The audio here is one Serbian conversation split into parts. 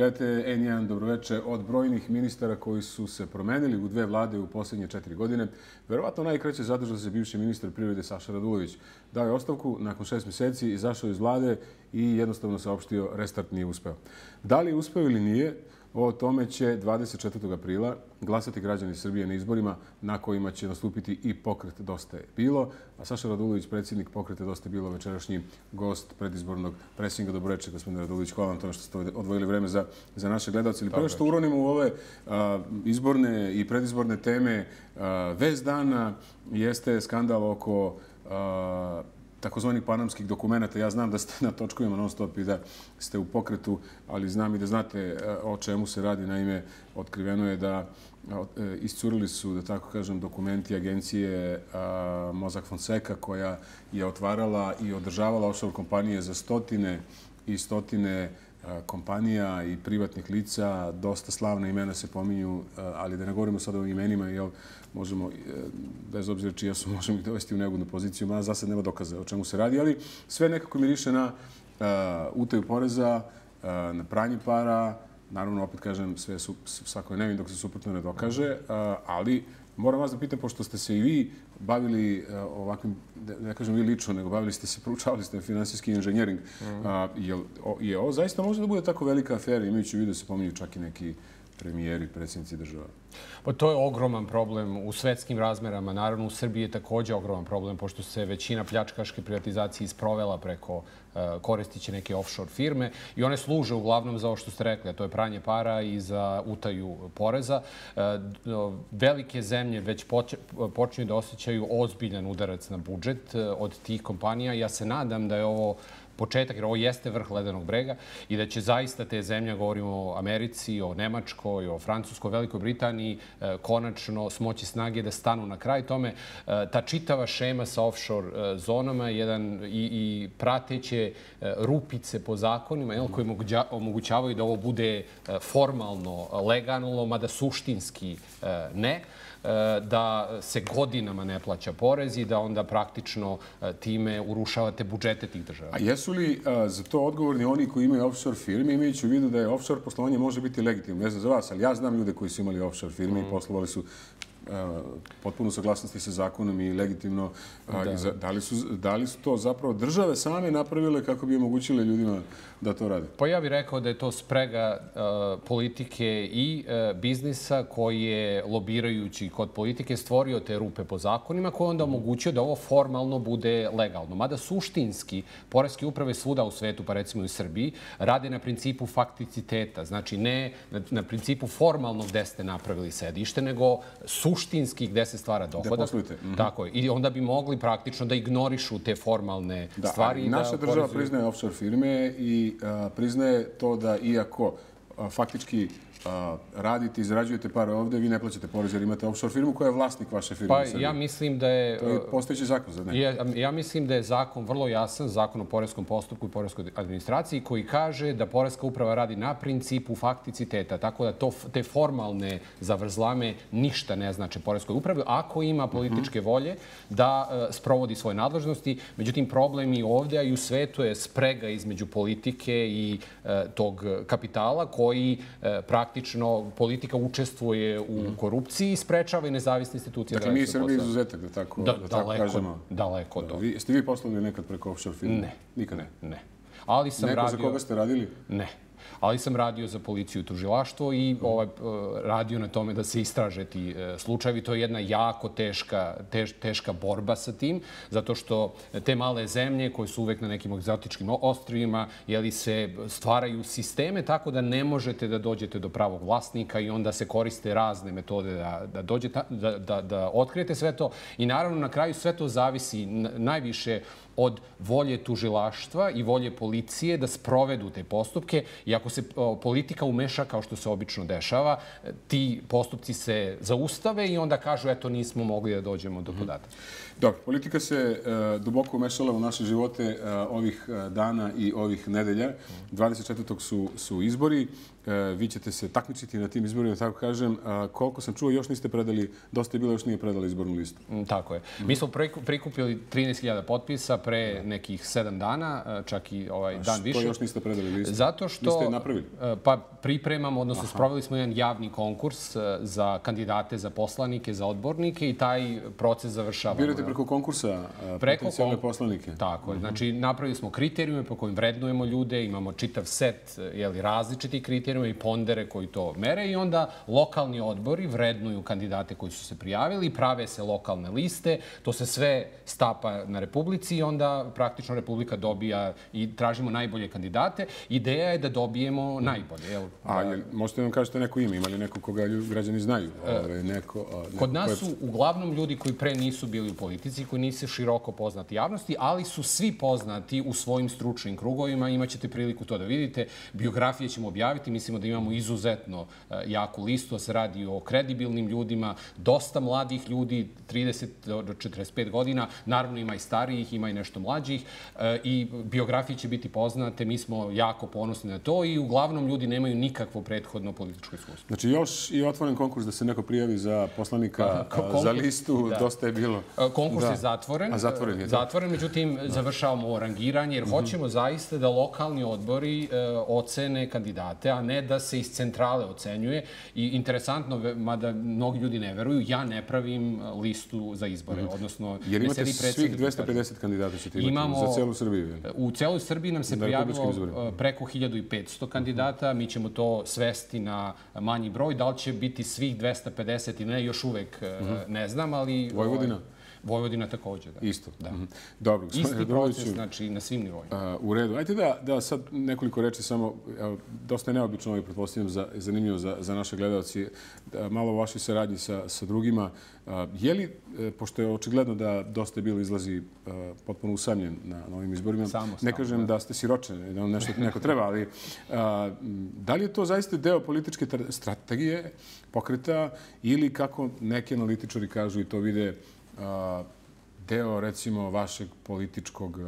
Gledajte N1 dobroveče od brojnih ministara koji su se promenili u dve vlade u poslednje četiri godine. Verovatno najkraće zadržao se bivši ministar privrede Saša Radulović. Dao je ostavku nakon šest meseci, izašao iz vlade i jednostavno saopštio restart nije uspeo. Da li je uspeo ili nije, O tome će 24. aprila glasati građani Srbije na izborima na kojima će nastupiti i pokret Dosta je bilo. A Saša Radulović, predsjednik pokreta Dosta je bilo, večerašnji gost predizbornog presinga. Dobroveče, gospodine Radulović. Hvala vam tome što ste odvojili vreme za, za naše gledalce. Ili prvo što uronimo u ove a, izborne i predizborne teme a, vez dana jeste skandal oko a, takozvanih panamskih dokumenta. Ja znam da ste na točkovima non stop i da ste u pokretu, ali znam i da znate e, o čemu se radi. Naime, otkriveno je da e, iscurili su, da tako kažem, dokumenti agencije Mozak Fonseca koja je otvarala i održavala offshore kompanije za stotine i stotine kompanija i privatnih lica. Dosta slavna imena se pominju, ali da ne govorimo sada o imenima, jel možemo, e, bez obzira čija su, možemo ih dovesti u negodnu poziciju, mada za sad nema dokaza o čemu se radi, ali sve nekako miriše na utaju poreza, na pranje para, naravno, opet kažem, sve su, svako je nevin dok se suprotno ne dokaže, ali moram vas da pitam, pošto ste se i vi bavili ovakvim, ne kažem vi lično, nego bavili ste se, proučavali ste finansijski inženjering, mm. je, je ovo zaista može da bude tako velika afera, imajući u vidu da se pominju čak i neki premijeri, predsjednici država? Pa to je ogroman problem u svetskim razmerama. Naravno, u Srbiji je takođe ogroman problem, pošto se većina pljačkaške privatizacije isprovela preko uh, koristiće neke offshore firme i one služe uglavnom za ovo što ste rekli, a to je pranje para i za utaju poreza. Uh, velike zemlje već počinju da osjećaju ozbiljan udarac na budžet uh, od tih kompanija. Ja se nadam da je ovo početak, jer ovo jeste vrh ledenog brega i da će zaista te zemlje, govorimo o Americi, o Nemačkoj, o Francuskoj, Velikoj Britaniji, e, konačno smoći snage da stanu na kraj tome. E, ta čitava šema sa offshore e, zonama jedan, i, prateće rupice po zakonima koji omogućavaju da ovo bude formalno legalno, mada suštinski ne. E, da se godinama ne plaća porez i da onda praktično e, time urušavate budžete tih država. A jesu li e, za to odgovorni oni koji imaju offshore firme, imajući u vidu da je offshore poslovanje može biti legitimno? Ne znam za vas, ali ja znam ljude koji su imali offshore firme i mm. poslovali su potpuno saglasnosti sa zakonom i legitimno. Da. Da, li su, da li su to zapravo države same napravile kako bi omogućile ljudima da to rade? Pa ja bih rekao da je to sprega uh, politike i uh, biznisa koji je, lobirajući kod politike, stvorio te rupe po zakonima koje onda omogućio da ovo formalno bude legalno. Mada suštinski, Poreske uprave svuda u svetu, pa recimo i u Srbiji, rade na principu fakticiteta. Znači ne na, na principu formalnog gde ste napravili sedište, nego suštinski gde se stvara dohodak. Da poslujete. Mm -hmm. Tako je. I onda bi mogli praktično da ignorišu te formalne da, stvari. Naša da država priznaje offshore firme i priznaje to da iako faktički radite, izrađujete pare ovde, vi ne plaćate porez jer imate offshore firmu koja je vlasnik vaše firme pa, ja mislim da je... To je postojeći zakon, za ne? Ja, ja mislim da je zakon vrlo jasan, zakon o porezkom postupku i porezkoj administraciji, koji kaže da porezka uprava radi na principu fakticiteta, tako da to, te formalne zavrzlame ništa ne znače porezkoj upravi, ako ima političke volje da uh, sprovodi svoje nadležnosti. Međutim, problem i ovde, a i u svetu je sprega između politike i uh, tog kapitala koji uh, praktično praktično politika učestvuje u mm. korupciji i sprečava i nezavisne institucije. Dakle, mi Srbiji izuzetak, da tako, da, da tako daleko, kažemo. Daleko to. Vi, ste vi poslovili nekad preko offshore firme? Ne. Nikad ne? Ne. Ali sam Neko radio... za koga ste radili? Ne ali sam radio za policiju i tužilaštvo i ovaj, e, radio na tome da se istraže ti e, slučajevi. To je jedna jako teška, teš, teška borba sa tim, zato što te male zemlje koje su uvek na nekim egzotičkim ostrivima, jeli se stvaraju sisteme tako da ne možete da dođete do pravog vlasnika i onda se koriste razne metode da, da, dođete, da, da, da otkrijete sve to. I naravno na kraju sve to zavisi najviše od volje tužilaštva i volje policije da sprovedu te postupke i ako se politika umeša kao što se obično dešava, ti postupci se zaustave i onda kažu eto nismo mogli da dođemo do mhm. podataka. Dobro, politika se uh, duboko umešala u naše živote uh, ovih uh, dana i ovih nedelja. 24. su, su izbori. E, vi ćete se takmičiti na tim izborima, tako kažem. Koliko sam čuo, još niste predali, dosta je bilo, još nije predali izbornu listu. Mm, Tako je. Mi smo priku- prikupili 13.000 potpisa pre nekih sedam dana, e, čak i ovaj dan Što više. još niste predali listu? Zato što... Niste je napravili? e, Pa pripremamo, odnosno sproveli smo jedan javni konkurs za kandidate, za poslanike, za odbornike i taj proces završavamo. Birate preko konkursa Preko potencijalne kon- poslanike. Tako je. Znači, napravili smo kriterijume po kojim vrednujemo ljude, imamo čitav set jeli, različitih kriterijuma i pondere koji to mere i onda lokalni odbori vrednuju kandidate koji su se prijavili, prave se lokalne liste, to se sve stapa na Republici i onda praktično Republika dobija i tražimo najbolje kandidate. Ideja je da dobijemo najbolje. Jel? A jel, možete nam kažete neko ime, ima li neko koga građani znaju? Ove, neko, E, Kod ko nas su uglavnom ljudi koji pre nisu bili u politici, koji nisu široko poznati javnosti, ali su svi poznati u svojim stručnim krugovima. Imaćete priliku to da vidite. Biografije ćemo objaviti. Mislimo da imamo izuzetno e, jaku listu, se radi o kredibilnim ljudima, dosta mladih ljudi, 30 do do 45 godina. Naravno ima i starijih, ima i nešto mlađih. E, I biografije će biti poznate. Mi smo jako ponosni na to i uglavnom ljudi nemaju nikakvo prethodno političko iskustvo. Znači još i otvoren konkurs da se neko prijavi za poslanika ko- a, za listu, da. dosta je bilo. E, Konkurs Da. je zatvoren. A zatvoren je, da. Zatvoren, međutim, završavamo rangiranje, jer hoćemo zaista da lokalni odbori e, ocene kandidate, a ne da se iz centrale ocenjuje. I interesantno, mada mnogi ljudi ne veruju, ja ne pravim e, listu za izbore, odnosno Jer ne imate svih predsednik i kaže- 250 kandidata ćete imati Imamo- za celu Srbiju. U celoj Srbiji nam se Na republičkim prijavilo e, preko 1500 kandidata. Mi ćemo to svesti na manji broj. Da li će biti svih 250 ili ne, još uvek e, ne znam, ali... Mhm. Vojvodina? ovaj, Vojvodina takođe, da. Isto. Da. Dobro, gospodine Isti proces, znači, na svim nivoima. u redu. Ajde da, da sad nekoliko reči samo, dosta je neobično ovo i pretpostavljam za, zanimljivo za, za naše gledalci, da, malo o vašoj saradnji sa, sa drugima. Je li, e, pošto je očigledno da dosta je bilo izlazi e, potpuno usamljen na, na ovim izborima, Samostalno, ne kažem da ste siroče, da vam nešto neko treba, ali a, da li je to zaista deo političke tra- strategije pokreta ili kako neki analitičari kažu i to vide deo, recimo, vašeg političkog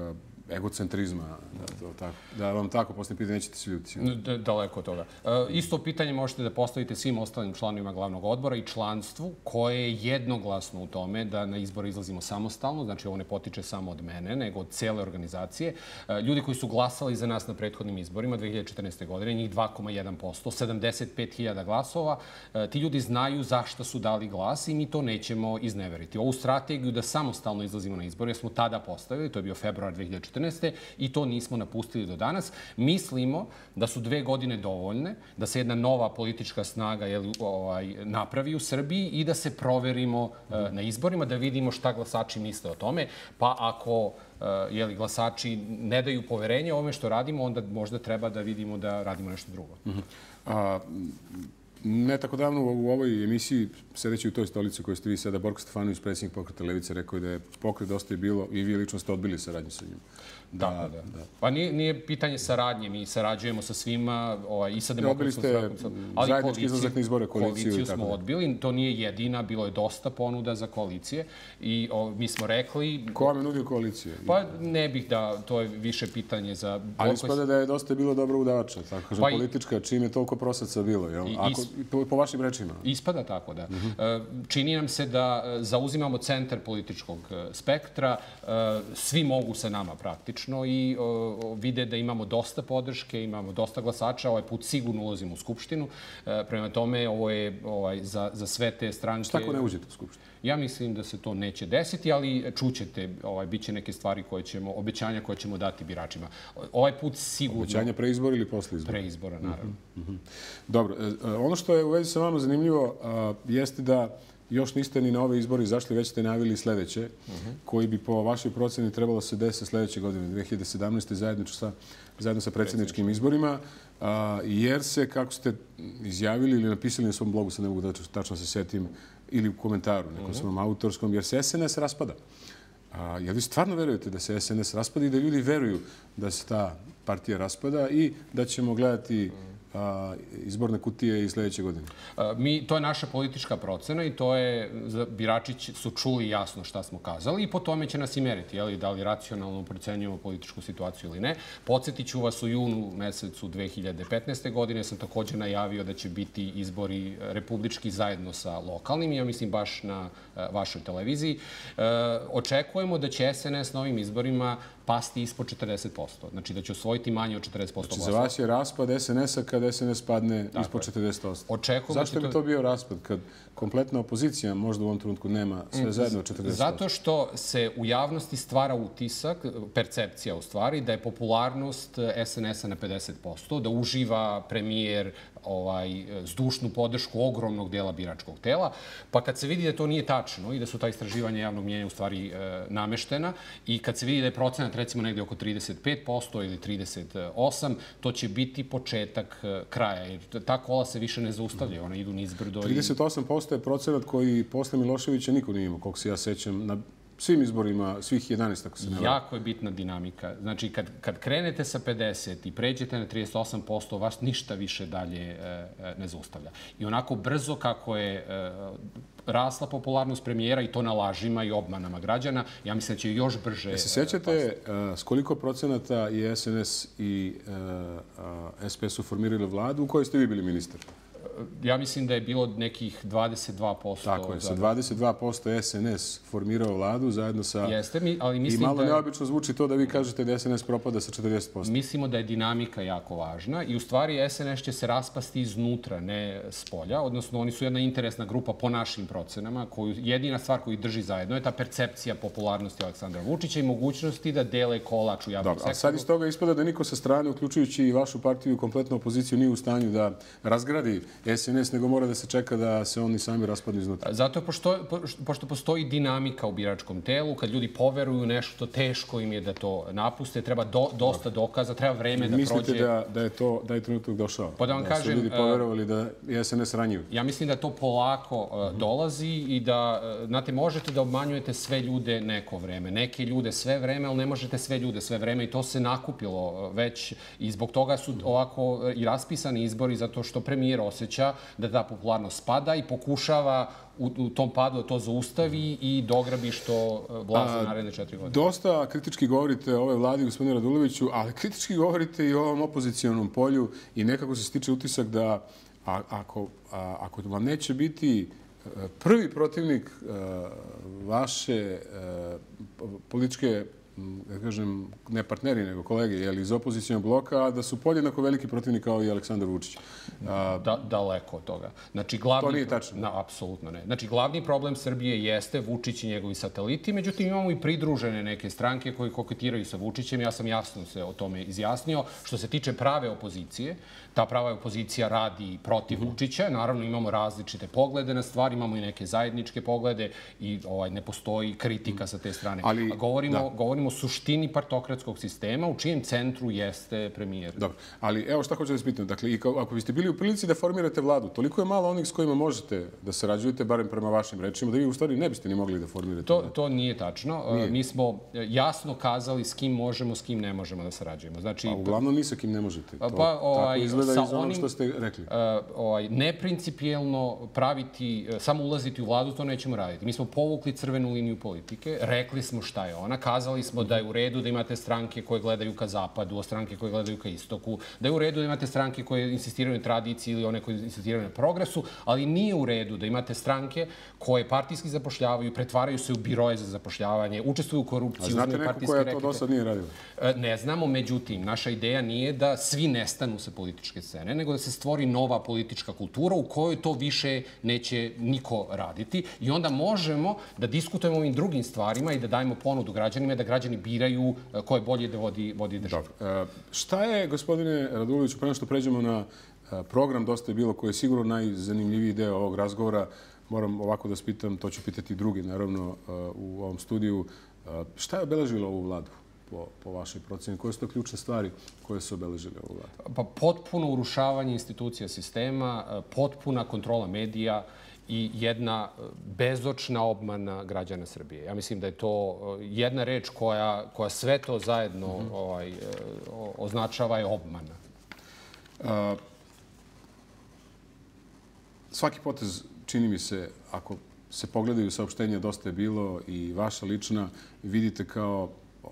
egocentrizma, da, to tako, da vam tako posle pitanje nećete se ljutiti. D- Daleko od toga. E, isto pitanje možete da postavite svim ostalim članovima glavnog odbora i članstvu koje je jednoglasno u tome da na izbore izlazimo samostalno, znači ovo ne potiče samo od mene, nego od cele organizacije. E, ljudi koji su glasali za nas na prethodnim izborima 2014. godine, njih 2,1%, 75.000 glasova, e, ti ljudi znaju zašto su dali glas i mi to nećemo izneveriti. Ovu strategiju da samostalno izlazimo na izbore smo tada postavili, to je bio februar 2014. i to nismo napustili do danas. Mislimo da su dve godine dovoljne, da se jedna nova politička snaga ovaj, napravi u Srbiji i da se proverimo e, na izborima, da vidimo šta glasači misle o tome. Pa ako e, jeli, glasači ne daju poverenje ovome što radimo, onda možda treba da vidimo da radimo nešto drugo. A, ne tako davno u ovoj emisiji, sedeći u toj stolici koju ste vi sada, Borko Stefanović, predsjednik pokreta Levice, rekao je da je pokret dosta je bilo i vi lično ste odbili saradnju sa njim. Da, da, da. Pa nije, nije pitanje saradnje, mi sarađujemo sa svima ovaj, i sa demokratskom strankom. sa- zajednički koaliciju- izlazak na izbore, koaliciju i Koaliciju tako smo odbili, to nije jedina, bilo je dosta ponuda za koalicije i o, mi smo rekli... Ko vam je nudio koalicije? Pa ne bih da, to je više pitanje za... Ali ispada da je dosta bilo dobro udavača, tako kažem, Pa i- politička, čim je toliko prosaca bilo, jel? Ako, is- po, po vašim rečima. Ispada tako, da. E, Čini nam se da e, zauzimamo centar političkog e, spektra. Svi mogu sa nama praktično i o, o, vide da imamo dosta podrške, imamo dosta glasača. Ovaj put sigurno ulazimo u Skupštinu. E, Prema tome, ovo je ovaj, za, za sve te stranke... Tako ne uđete u Skupštinu. Ja mislim da se to neće desiti, ali čućete, ovaj, bit će neke stvari koje ćemo, obećanja koje ćemo dati biračima. Ovaj put sigurno Obećanja pre izbora ili posle izbora? pre izbora, naravno. Dobro, e, e, ono što je u vezi sa vama zanimljivo a, jeste da još niste ni na ove izbori izašli, već ste najavili sledeće, koji bi po vašoj proceni trebalo se desiti sledeće godine, 2017. zajedno sa, zajedno sa predsjedničkim izborima, a, jer se, kako ste izjavili ili napisali na svom blogu, sad ne mogu da tačno se setim, ili u komentaru, nekom svom autorskom, jer se SNS raspada. A, jel vi stvarno verujete da se SNS raspada i da ljudi veruju da se ta partija raspada i da ćemo gledati izborne kutije i sledeće godine? Mi, to je naša politička procena i to je, birači su čuli jasno šta smo kazali i po tome će nas i meriti, jeli, da li racionalno procenjujemo političku situaciju ili ne. Podsjetit ću vas u junu mesecu 2015. godine sam takođe najavio da će biti izbori republički zajedno sa lokalnim ja mislim baš na vašoj televiziji. Očekujemo da će SNS na ovim izborima pasti ispod 40%. Znači da će osvojiti manje od 40% glasova. Znači za vas je raspad SNS-a kad SNS padne Tako ispod 40%. Očekujemo Zašto bi to bio raspad kad kompletna opozicija možda u ovom trenutku nema sve mm, zajedno 40%? Zato što se u javnosti stvara utisak, percepcija u stvari, da je popularnost SNS-a na 50%, da uživa premijer ovaj, zdušnu podršku ogromnog dela biračkog tela. Pa kad se vidi da to nije tačno i da su ta istraživanja javnog mjenja u stvari e, nameštena i kad se vidi da je procenat recimo negde oko 35% ili 38%, to će biti početak e, kraja. Jer ta kola se više ne zaustavlja, ona idu nizbrdo. 38% je procenat koji posle Miloševića niko nije imao, koliko se ja sećam, na svim izborima, svih 11, ako se ne Jako je bitna dinamika. Znači, kad, kad krenete sa 50 i pređete na 38%, vas ništa više dalje e, e, ne zaustavlja. I onako brzo kako je e, rasla popularnost premijera i to na lažima i obmanama građana, ja mislim da će još brže... E, se sećate uh, s koliko procenata je SNS i uh, SPS u formirali vladu u kojoj ste vi bili ministar? Ja mislim da je bilo nekih 22%. Tako je, sa 22% SNS formirao vladu zajedno sa... Jeste, mi, ali mislim I malo da... neobično zvuči to da vi kažete da SNS propada sa 40%. Mislimo da je dinamika jako važna i u stvari SNS će se raspasti iznutra, ne s polja, odnosno oni su jedna interesna grupa po našim procenama, koju jedina stvar koju drži zajedno je ta percepcija popularnosti Aleksandra Vučića i mogućnosti da dele kolač u javnom sektoru. A sad iz toga ispada da niko sa strane, uključujući i vašu partiju i kompletnu opoziciju, nije u stanju da razgradi SNS, nego mora da se čeka da se oni sami raspadnu iznutra. Zato pošto, pošto postoji dinamika u biračkom telu, kad ljudi poveruju nešto, teško im je da to napuste, treba do, dosta dokaza, treba vreme da Mislite prođe. Mislite da, da je to da je trenutak došao? Pa da vam da kažem... su ljudi e, poverovali da je SNS ranjiv? Ja mislim da to polako uh, dolazi i da, uh, znate, možete da obmanjujete sve ljude neko vreme, neke ljude sve vreme, ali ne možete sve ljude sve vreme i to se nakupilo već i zbog toga su ovako i raspisani izbori zato što premijer osjeća da ta popularnost spada i pokušava u, u tom padu da to zaustavi i dograbi što e, vlast naredne četiri godine. Dosta kritički govorite o ove vladi, gospodine Raduloviću, ali kritički govorite i o ovom opozicijonom polju i nekako se stiče utisak da a, ako, a, ako vam neće biti e, prvi protivnik e, vaše političke da kažem, ne partneri, nego kolege, jel, iz opozicijalnog bloka, da su podjednako veliki protivni kao i Aleksandar Vučić. A, da, daleko od toga. Znači, glavni, to nije tačno. Na, apsolutno ne. Znači, glavni problem Srbije jeste Vučić i njegovi sateliti, međutim imamo i pridružene neke stranke koji koketiraju sa Vučićem. Ja sam jasno se o tome izjasnio. Što se tiče prave opozicije, ta prava opozicija radi protiv mm -hmm. Vučića. Naravno, imamo različite poglede na stvari, imamo i neke zajedničke poglede i ovaj, ne postoji kritika sa te strane. Ali, govorimo, da. govorimo o suštini partokratskog sistema u čijem centru jeste premijer. Dobro, ali evo šta hoću da spitam. Dakle, i kao, ako biste bili u prilici da formirate vladu, toliko je malo onih s kojima možete da sarađujete, barem prema vašim rečima, da vi u stvari ne biste ni mogli da formirate to, vladu. To nije tačno. Nije. Mi smo jasno kazali s kim možemo, s kim ne možemo da sarađujemo. Znači, A uglavnom ni sa kim ne možete. To, pa, ovaj, izgleda iz onog što ste rekli. Uh, ovaj, neprincipijelno praviti, uh, samo ulaziti u vladu, to nećemo raditi. Mi smo povukli crvenu liniju politike, rekli smo šta je ona, kazali smo da je u redu da imate stranke koje gledaju ka zapadu, a stranke koje gledaju ka istoku, da je u redu da imate stranke koje insistiraju na tradiciji ili one koje insistiraju na progresu, ali nije u redu da imate stranke koje partijski zapošljavaju, pretvaraju se u biroje za zapošljavanje, učestvuju u korupciji, uzmeju partijske rekete. Znate neko koja to do sad nije radila? Uh, ne znamo, međutim, naša ideja nije da svi nestanu sa političke scene scene, nego da se stvori nova politička kultura u kojoj to više neće niko raditi. I onda možemo da diskutujemo ovim drugim stvarima i da dajemo ponudu građanima, da građani biraju e, ko je bolje da vodi, vodi državu. Dobro. E, šta je, gospodine Raduloviću, prema što pređemo na e, program Dosta je bilo, koji je sigurno najzanimljiviji deo ovog razgovora, moram ovako da spitam, to ću pitati drugi, naravno, u ovom studiju. Šta je obeležilo ovu vladu? Po, po vašoj proceni? Koje su to ključne stvari koje su obeležile ovu vladu? Pa potpuno urušavanje institucija sistema, e, potpuna kontrola medija i jedna e, bezočna obmana građana Srbije. Ja mislim da je to e, jedna reč koja, koja sve to zajedno mm -hmm. ovaj, označava je obmana. A, svaki potez, čini mi se, ako se pogledaju saopštenja, dosta je bilo i vaša lična, vidite kao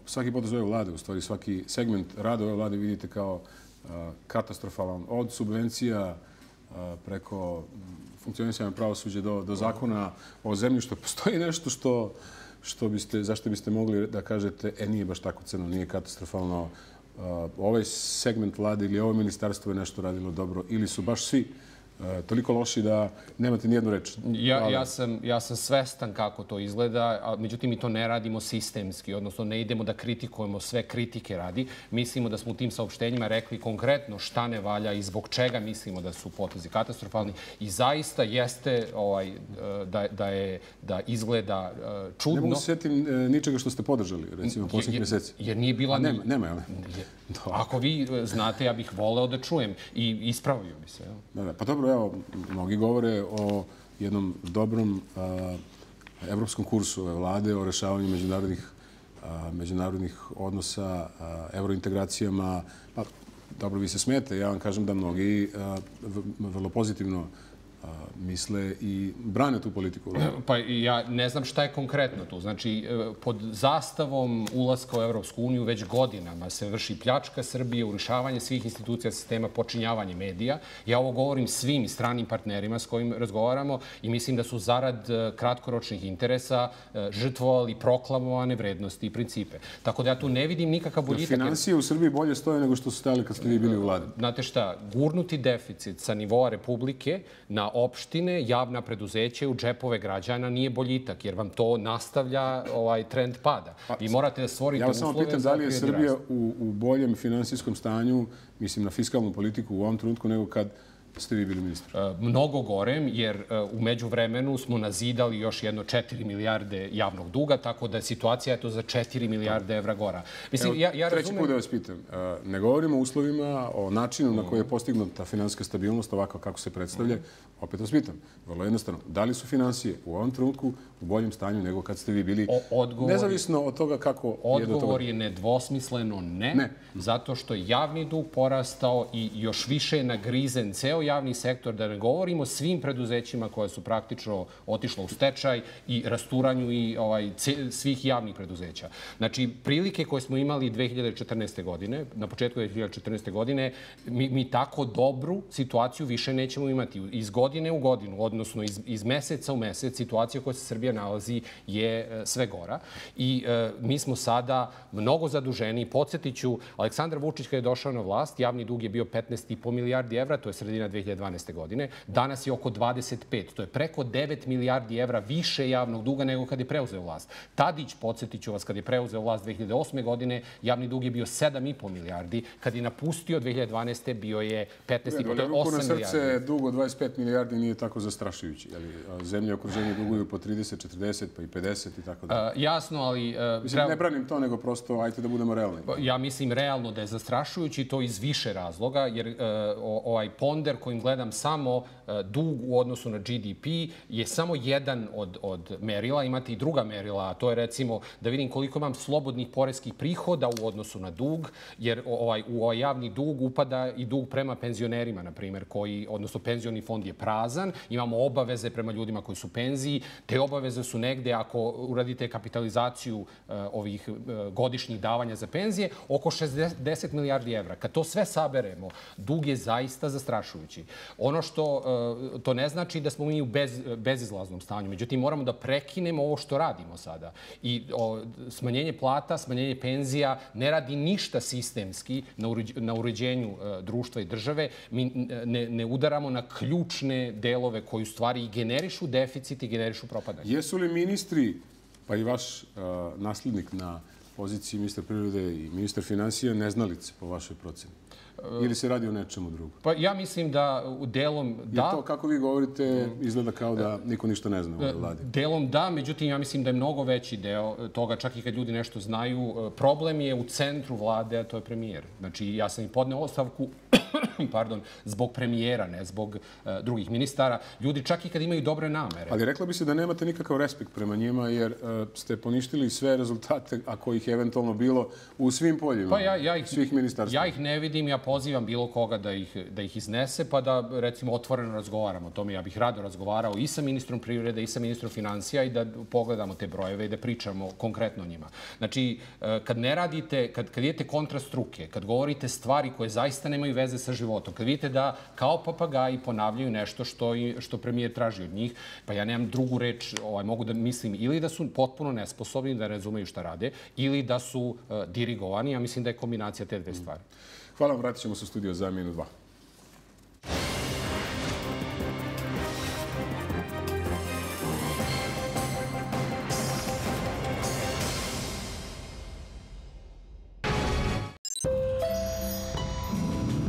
svaki potez ove vlade, u stvari svaki segment rada ove vlade vidite kao katastrofalan. Od subvencija preko funkcionisanja pravosuđa do, do zakona o zemljištu. Postoji nešto što, što biste, zašto biste mogli da kažete, e, nije baš tako crno, nije katastrofalno. Ovaj segment vlade ili ovo ministarstvo je nešto radilo dobro ili su baš svi toliko loši da nemate nijednu reč. Ja, ja, sam, ja sam svestan kako to izgleda, a, međutim mi to ne radimo sistemski, odnosno ne idemo da kritikujemo sve kritike radi. Mislimo da smo u tim saopštenjima rekli konkretno šta ne valja i zbog čega mislimo da su potezi katastrofalni i zaista jeste ovaj, e, da, da, je, da izgleda e, čudno. Ne mogu se sjetim ničega što ste podržali, recimo, posljednjih meseci. Jer nije bila... A nema, nema, nema. Ako vi znate, ja bih voleo da čujem i ispravio bi se. Da, da, pa dobro, evo, mnogi govore o jednom dobrom evropskom kursu ove vlade, o rešavanju međunarodnih, međunarodnih odnosa, eurointegracijama. Pa, dobro, vi se smete. Ja vam kažem da mnogi vrlo pozitivno misle i brane tu politiku. Pa ja ne znam šta je konkretno tu. Znači, e, pod zastavom ulaska u Evropsku uniju već godinama se vrši pljačka Srbije, urušavanje svih institucija sistema, počinjavanje medija. Ja ovo govorim svim stranim partnerima s kojim razgovaramo i mislim da su zarad e, kratkoročnih interesa e, žrtvovali proklamovane vrednosti i principe. Tako da ja tu ne vidim nikakav boljitak. Financije u Srbiji bolje stoje nego što su stali kad ste vi bili u vladi. Znate šta, gurnuti deficit sa nivoa Republike na opštine, javna preduzeća u džepove građana nije boljitak, jer vam to nastavlja ovaj trend pada. Pa, Vi morate da stvorite uslove... Ja samo pitam da li je Srbija u, u boljem finansijskom stanju, mislim na fiskalnu politiku u ovom trenutku, nego kad ste vi bili ministar? E, mnogo gorem, jer e, umeđu vremenu smo nazidali još jedno 4 milijarde javnog duga, tako da situacija je to za 4 milijarde evra gora. Mislim, Evo, ja, ja treći razumem... put da vas pitam. E, ne govorimo o uslovima, o načinu na koji je postignuta finansijska stabilnost, ovako kako se predstavlja. Opet vas pitam, vrlo jednostavno, da li su financije u ovom trenutku u boljem stanju nego kad ste vi bili, odgovor, nezavisno od toga kako je do toga? Odgovor je nedvosmisleno ne, ne, zato što javni dug porastao i još više je nagrizen ceo javni sektor, da ne govorimo svim preduzećima koje su praktično otišlo u stečaj i rasturanju i ovaj, svih javnih preduzeća. Znači, prilike koje smo imali 2014. godine, na početku 2014. godine, mi, mi tako dobru situaciju više nećemo imati. Iz godine u godinu, odnosno iz, iz meseca u mesec, situacija koja se Srbija nalazi je e, sve gora. I e, mi smo sada mnogo zaduženi. Podsjetiću, Aleksandar Vučić kada je došao na vlast, javni dug je bio 15,5 milijardi evra, to je sredina 2012. godine. Danas je oko 25. To je preko 9 milijardi evra više javnog duga nego kad je preuzeo vlast. Tadić, podsjetiću vas, kad je preuzeo vlast 2008. godine, javni dug je bio 7,5 milijardi. Kad je napustio 2012. bio je 15,5, to je 8 milijardi. na srce, dug od 25 milijardi nije tako zastrašujući. Zemlje okruženje duguju po 30, 40, pa i 50 i tako da. Jasno, ali... Mislim, ne branim to, nego prosto, ajte da budemo realni. Ja mislim realno da je zastrašujući to iz više razloga, jer ovaj ponder kojim gledam samo dug u odnosu na GDP je samo jedan od, od merila. Imate i druga merila, a to je recimo da vidim koliko imam slobodnih poreskih prihoda u odnosu na dug, jer ovaj, u ovaj javni dug upada i dug prema penzionerima, na primjer, koji, odnosno penzioni fond je prazan, imamo obaveze prema ljudima koji su penziji, te obaveze su negde, ako uradite kapitalizaciju uh, ovih uh, godišnjih davanja za penzije, oko 60 milijardi evra. Kad to sve saberemo, dug je zaista zastrašujući. Ono što uh, to ne znači da smo mi u bez, bezizlaznom stanju. Međutim, moramo da prekinemo ovo što radimo sada. I o, smanjenje plata, smanjenje penzija ne radi ništa sistemski na, uređ, na uređenju društva i države. Mi ne, ne udaramo na ključne delove koji u stvari generišu deficit i generišu propadanje. Jesu li ministri, pa i vaš uh, naslednik na poziciji ministra prirode i ministar financija neznalice po vašoj proceni? Ili se radi o nečemu drugom? Pa ja mislim da u delom da... Jer to kako vi govorite izgleda kao da niko ništa ne zna u vladi. Delom da, međutim ja mislim da je mnogo veći deo toga, čak i kad ljudi nešto znaju. Problem je u centru vlade, a to je premijer. Znači ja sam i podneo ostavku pardon, zbog premijera, ne zbog uh, drugih ministara. Ljudi čak i kad imaju dobre namere. Ali rekla bi se da nemate nikakav respekt prema njima jer uh, ste poništili sve rezultate, ako ih eventualno bilo, u svim poljima pa ja, ja ih, svih ministarstva. Ja ih ne vidim, ja pozivam bilo koga da ih, da ih iznese, pa da, recimo, otvoreno razgovaramo o tome. Ja bih rado razgovarao i sa ministrom privrede i sa ministrom financija i da pogledamo te brojeve i da pričamo konkretno o njima. Znači, e, kad ne radite, kad, kad idete kontra struke, kad govorite stvari koje zaista nemaju veze sa životom, kad vidite da kao papagaji ponavljaju nešto što, što premijer traži od njih, pa ja nemam drugu reč, ovaj, mogu da mislim ili da su potpuno nesposobni da razumeju šta rade, ili da su uh, dirigovani. Ja mislim da je kombinacija te dve stvari. Hvala vam, vratit ćemo se u studio za minut dva.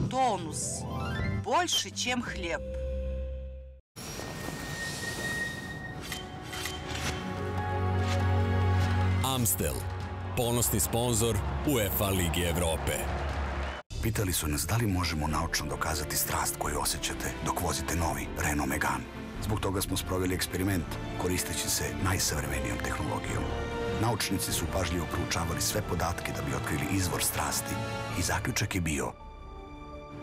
Тонус. Больше, чем хлеб. Amstel. Ponosni sponsor UEFA Ligi Evrope. Pitali su nas da li možemo naučno dokazati strast koju osjećate dok vozite novi Renault Megane. Zbog toga smo sproveli eksperiment koristeći se najsavremenijom tehnologijom. Naučnici su pažljivo proučavali sve podatke da bi otkrili izvor strasti i zaključak je bio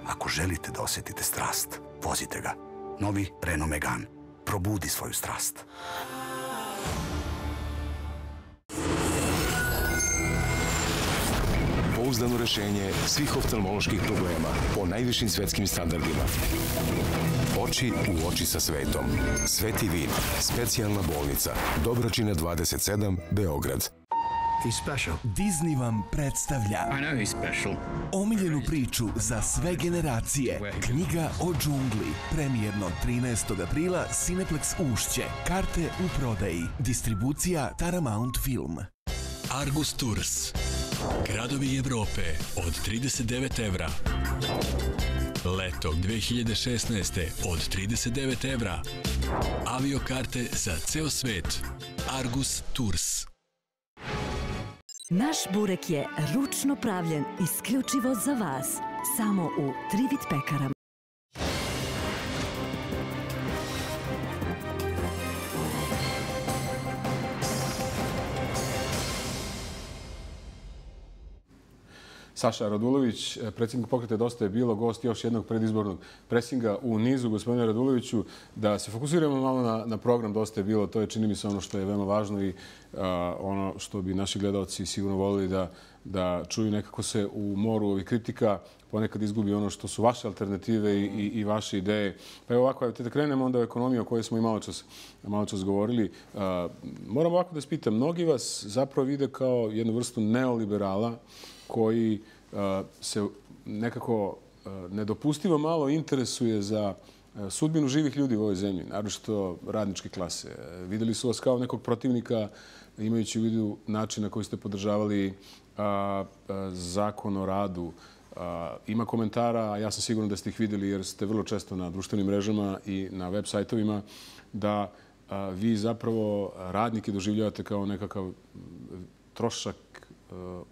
Ako želite da osjetite strast, vozite ga. Novi Renault Megane. Probudi svoju strast. Pouzdano rešenje svih oftalmoloških problema po najvišim svetskim standardima. Oči u oči sa svetom. Sveti vid. Specijalna bolnica. Dobročina 27, Beograd. He's special. Disney vam predstavlja I know he's special. omiljenu priču za sve generacije. Knjiga o džungli. Premijerno 13. aprila Cineplex Ušće. Karte u prodaji. Distribucija Paramount Film. Argus Tours. Gradovi Evrope od 39 evra. Leto 2016. od 39 evra. Aviokarte za ceo svet. Argus Tours. Naš burek je ručno pravljen isključivo za vas. Samo u Trivit pekarama. Saša Radulović, predsjednik pokreta Dosta je bilo gost još jednog predizbornog presinga u nizu. Gospodine Raduloviću, da se fokusiramo malo na, na program Dosta je bilo, to je čini mi se ono što je veoma važno i a, ono što bi naši gledalci sigurno volili da, da čuju nekako se u moru ovih kritika ponekad izgubi ono što su vaše alternative i, i, i vaše ideje. Pa evo ovako, da krenemo onda o ekonomiji o kojoj smo i malo čas, malo čas govorili. A, moram ovako da spitam, mnogi vas zapravo vide kao jednu vrstu neoliberala, koji se nekako nedopustivo malo interesuje za sudbinu živih ljudi u ovoj zemlji, naročito radničke klase. Videli su vas kao nekog protivnika, imajući u vidu način na koji ste podržavali zakon o radu. Ima komentara, ja sam siguran da ste ih videli jer ste vrlo često na društvenim mrežama i na web sajtovima, da vi zapravo radnike doživljavate kao nekakav trošak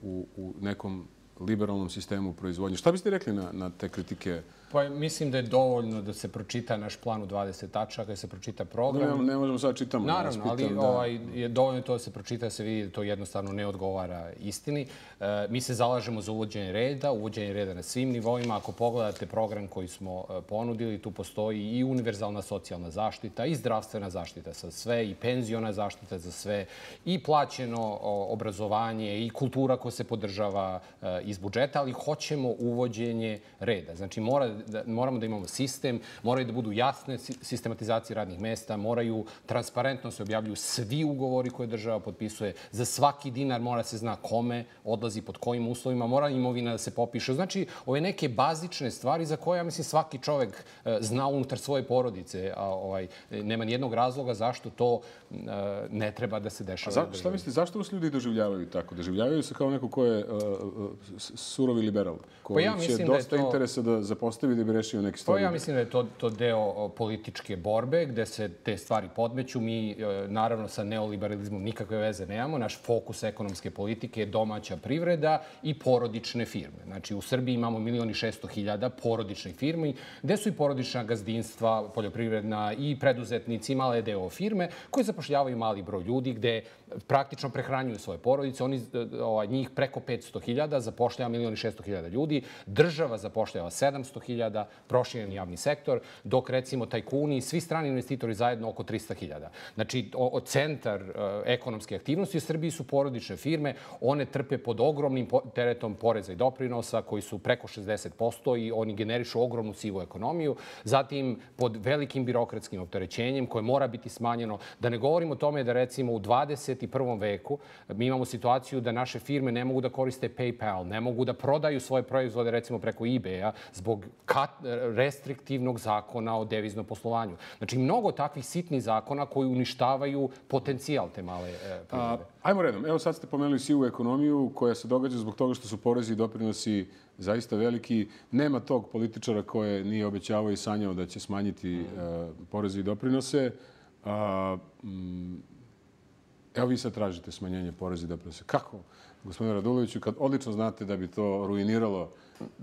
u, u nekom liberalnom sistemu proizvodnje. Šta biste rekli na, na te kritike Pa mislim da je dovoljno da se pročita naš plan u 20 tačaka, da se pročita program. Ne, ne možemo sad čitamo. Naravno, ja ali da... ovaj, je dovoljno to da se pročita, da se vidi da to jednostavno ne odgovara istini. E, mi se zalažemo za uvođenje reda, uvođenje reda na svim nivoima. Ako pogledate program koji smo e, ponudili, tu postoji i univerzalna socijalna zaštita, i zdravstvena zaštita sa sve, i penziona zaštita za sve, i plaćeno obrazovanje, i kultura koja se podržava e, iz budžeta, ali hoćemo uvođenje reda. Znači, mora da, moramo da imamo sistem, moraju da budu jasne sistematizacije radnih mesta, moraju transparentno se objavljuju svi ugovori koje država potpisuje. Za svaki dinar mora se zna kome odlazi, pod kojim uslovima, mora imovina da se popiše. Znači, ove neke bazične stvari za koje, ja mislim, svaki čovek e, zna unutar svoje porodice, a ovaj, nema nijednog razloga zašto to e, ne treba da se dešava. A za, šta mislite, zašto vas ljudi doživljavaju tako? Doživljavaju se kao neko ko je uh, surovi liberal, koji pa ja će dosta da to... interesa da zapostavi suprotstavi da bi rešio neke Pa stvari? ja mislim da je to, to deo političke borbe gde se te stvari podmeću. Mi, e, naravno, sa neoliberalizmom nikakve veze nemamo. Naš fokus ekonomske politike je domaća privreda i porodične firme. Znači, u Srbiji imamo milioni šesto hiljada porodičnih firmi, gde su i porodična gazdinstva, poljoprivredna i preduzetnici, male deo firme, koji zapošljavaju mali broj ljudi, gde praktično prehranjuju svoje porodice. Oni, e, ovaj, njih preko 500 hiljada zapošljava milioni šesto hiljada ljudi. Država zapošljava 700 hiljada, proširen javni sektor, dok recimo tajkuni i svi strani investitori zajedno oko 300 hiljada. Znači, o, centar uh, ekonomske aktivnosti u Srbiji su porodične firme. One trpe pod ogromnim teretom poreza i doprinosa koji su preko 60% i oni generišu ogromnu sivu ekonomiju. Zatim, pod velikim birokratskim opterećenjem koje mora biti smanjeno. Da ne govorimo o tome da recimo u 21. veku mi imamo situaciju da naše firme ne mogu da koriste PayPal, ne mogu da prodaju svoje proizvode recimo preko eBay-a zbog kat, restriktivnog zakona o deviznom poslovanju. Znači, mnogo takvih sitnih zakona koji uništavaju potencijal te male e, privrede. Ajmo redom. Evo sad ste pomenuli sivu ekonomiju koja se događa zbog toga što su porezi i doprinosi zaista veliki. Nema tog političara koje nije obećavao i sanjao da će smanjiti uh, poreze i doprinose. Uh, mm, evo vi sad tražite smanjenje poreza i doprinosa. Kako, gospodine Raduloviću, kad odlično znate da bi to ruiniralo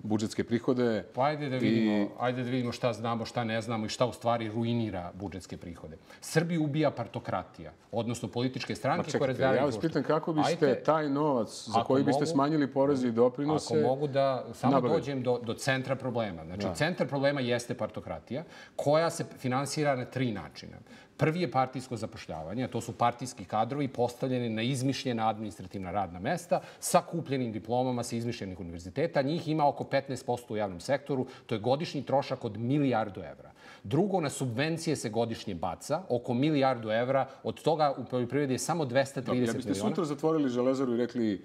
budžetske prihode. Pa ajde da vidimo, i... ajde da vidimo šta znamo, šta ne znamo i šta u stvari ruinira budžetske prihode. Srbiju ubija partokratija, odnosno političke stranke čekajte, koje razvijaju Ja vas pitam kako biste ajde, taj novac za koji biste mogu, smanjili poreze i doprinose... Ako mogu da samo nabaviti. dođem do, do centra problema. Znači, da. centar problema jeste partokratija koja se finansira na tri načina. Prvi je partijsko zapošljavanje, a to su partijski kadrovi postavljeni na izmišljena administrativna radna mesta sa kupljenim diplomama sa izmišljenih univerziteta. Njih ima oko 15% u javnom sektoru. To je godišnji trošak od milijardu evra. Drugo, na subvencije se godišnje baca, oko milijardu evra. Od toga u poljoprivredi je samo 230 miliona. Ja biste sutra zatvorili železaru i rekli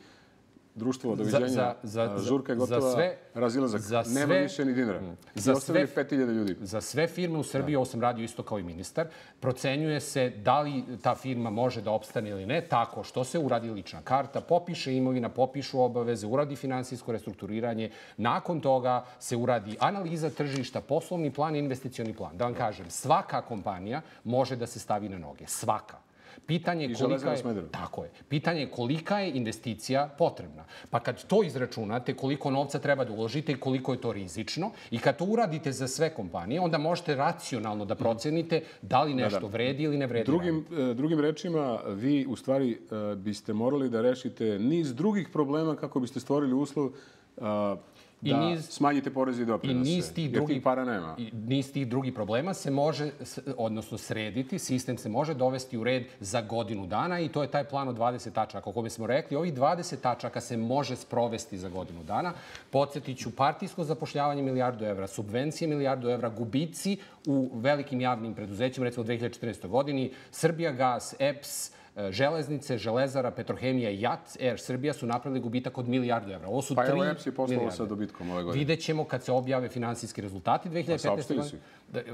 društvo, doviđenja, za, za, za, žurka je gotova, za sve, razilazak, za sve, nema više ni dinara. Za sve, 5000 ljudi. Za sve firme u Srbiji, da. ovo sam radio isto kao i ministar, procenjuje se da li ta firma može da opstane ili ne, tako što se uradi lična karta, popiše imovina, popišu obaveze, uradi finansijsko restrukturiranje, nakon toga se uradi analiza tržišta, poslovni plan i investicioni plan. Da vam kažem, svaka kompanija može da se stavi na noge. Svaka. Pitanje je kolika je, tako je. Pitanje je kolika je investicija potrebna. Pa kad to izračunate, koliko novca treba da uložite i koliko je to rizično i kad to uradite za sve kompanije, onda možete racionalno da procenite da li nešto da, da. vredi ili ne vredi. Drugim, e, drugim rečima, vi u stvari e, biste morali da rešite niz drugih problema kako biste stvorili uslov I da niz, smanjite poreze i doprinose, i niz tih drugi, tih para nema. I niz tih drugih problema se može, odnosno srediti, sistem se može dovesti u red za godinu dana i to je taj plan od 20 tačaka o kome smo rekli. Ovih 20 tačaka se može sprovesti za godinu dana. Podsjetit ću partijsko zapošljavanje milijardu evra, subvencije milijardu evra, gubici u velikim javnim preduzećima, recimo u 2014. godini, Srbija Gas, EPS, Železnice, Železara, Petrohemija i JAT, Air Srbija su napravili gubitak od milijardu evra. Ovo su pa tri evo EPS je poslalo sa dobitkom ove godine. Vidjet ćemo kad se objave finansijski rezultati 2015. Pa, godine. Da,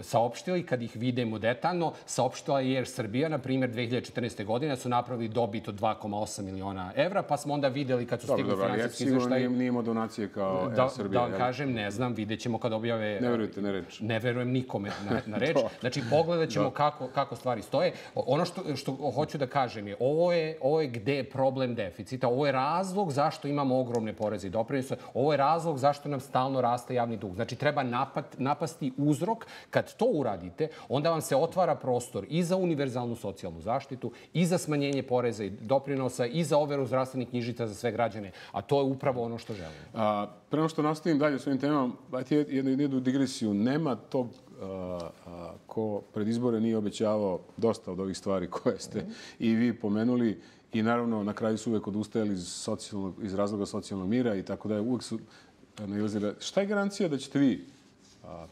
saopštili, kad ih vidimo detaljno, saopštila je Air Srbija, na primjer, 2014. godine su napravili dobit od 2,8 miliona evra, pa smo onda videli kad su stigli dobro, finansijski izveštaj... Dobro, nije, nije imao donacije kao da, Air Srbija. Da vam kažem, ne znam, vidjet ćemo kad objave... Ne verujete na reč. Ne verujem nikome na, na reč. znači, pogledat ćemo kako, kako stvari stoje. Ono što, što hoću da kažem je, ovo je, ovo je gde je problem deficita, ovo je razlog zašto imamo ogromne poreze i doprinose, ovo je razlog zašto nam stalno raste javni dug. Znači, treba napad, napasti uzrok Kad to uradite, onda vam se otvara prostor i za univerzalnu socijalnu zaštitu, i za smanjenje poreza i doprinosa, i za overu zdravstvenih knjižica za sve građane. A to je upravo ono što želimo. A, prema što nastavim dalje s ovim temama, dajte jednu, jednu digresiju. Nema tog a, a, ko pred izbore nije obećavao dosta od ovih stvari koje ste mm. i vi pomenuli i naravno na kraju su uvek odustajali iz, socijalnog, iz razloga socijalnog mira i tako da je uvek su nailazili. Šta je garancija da ćete vi a,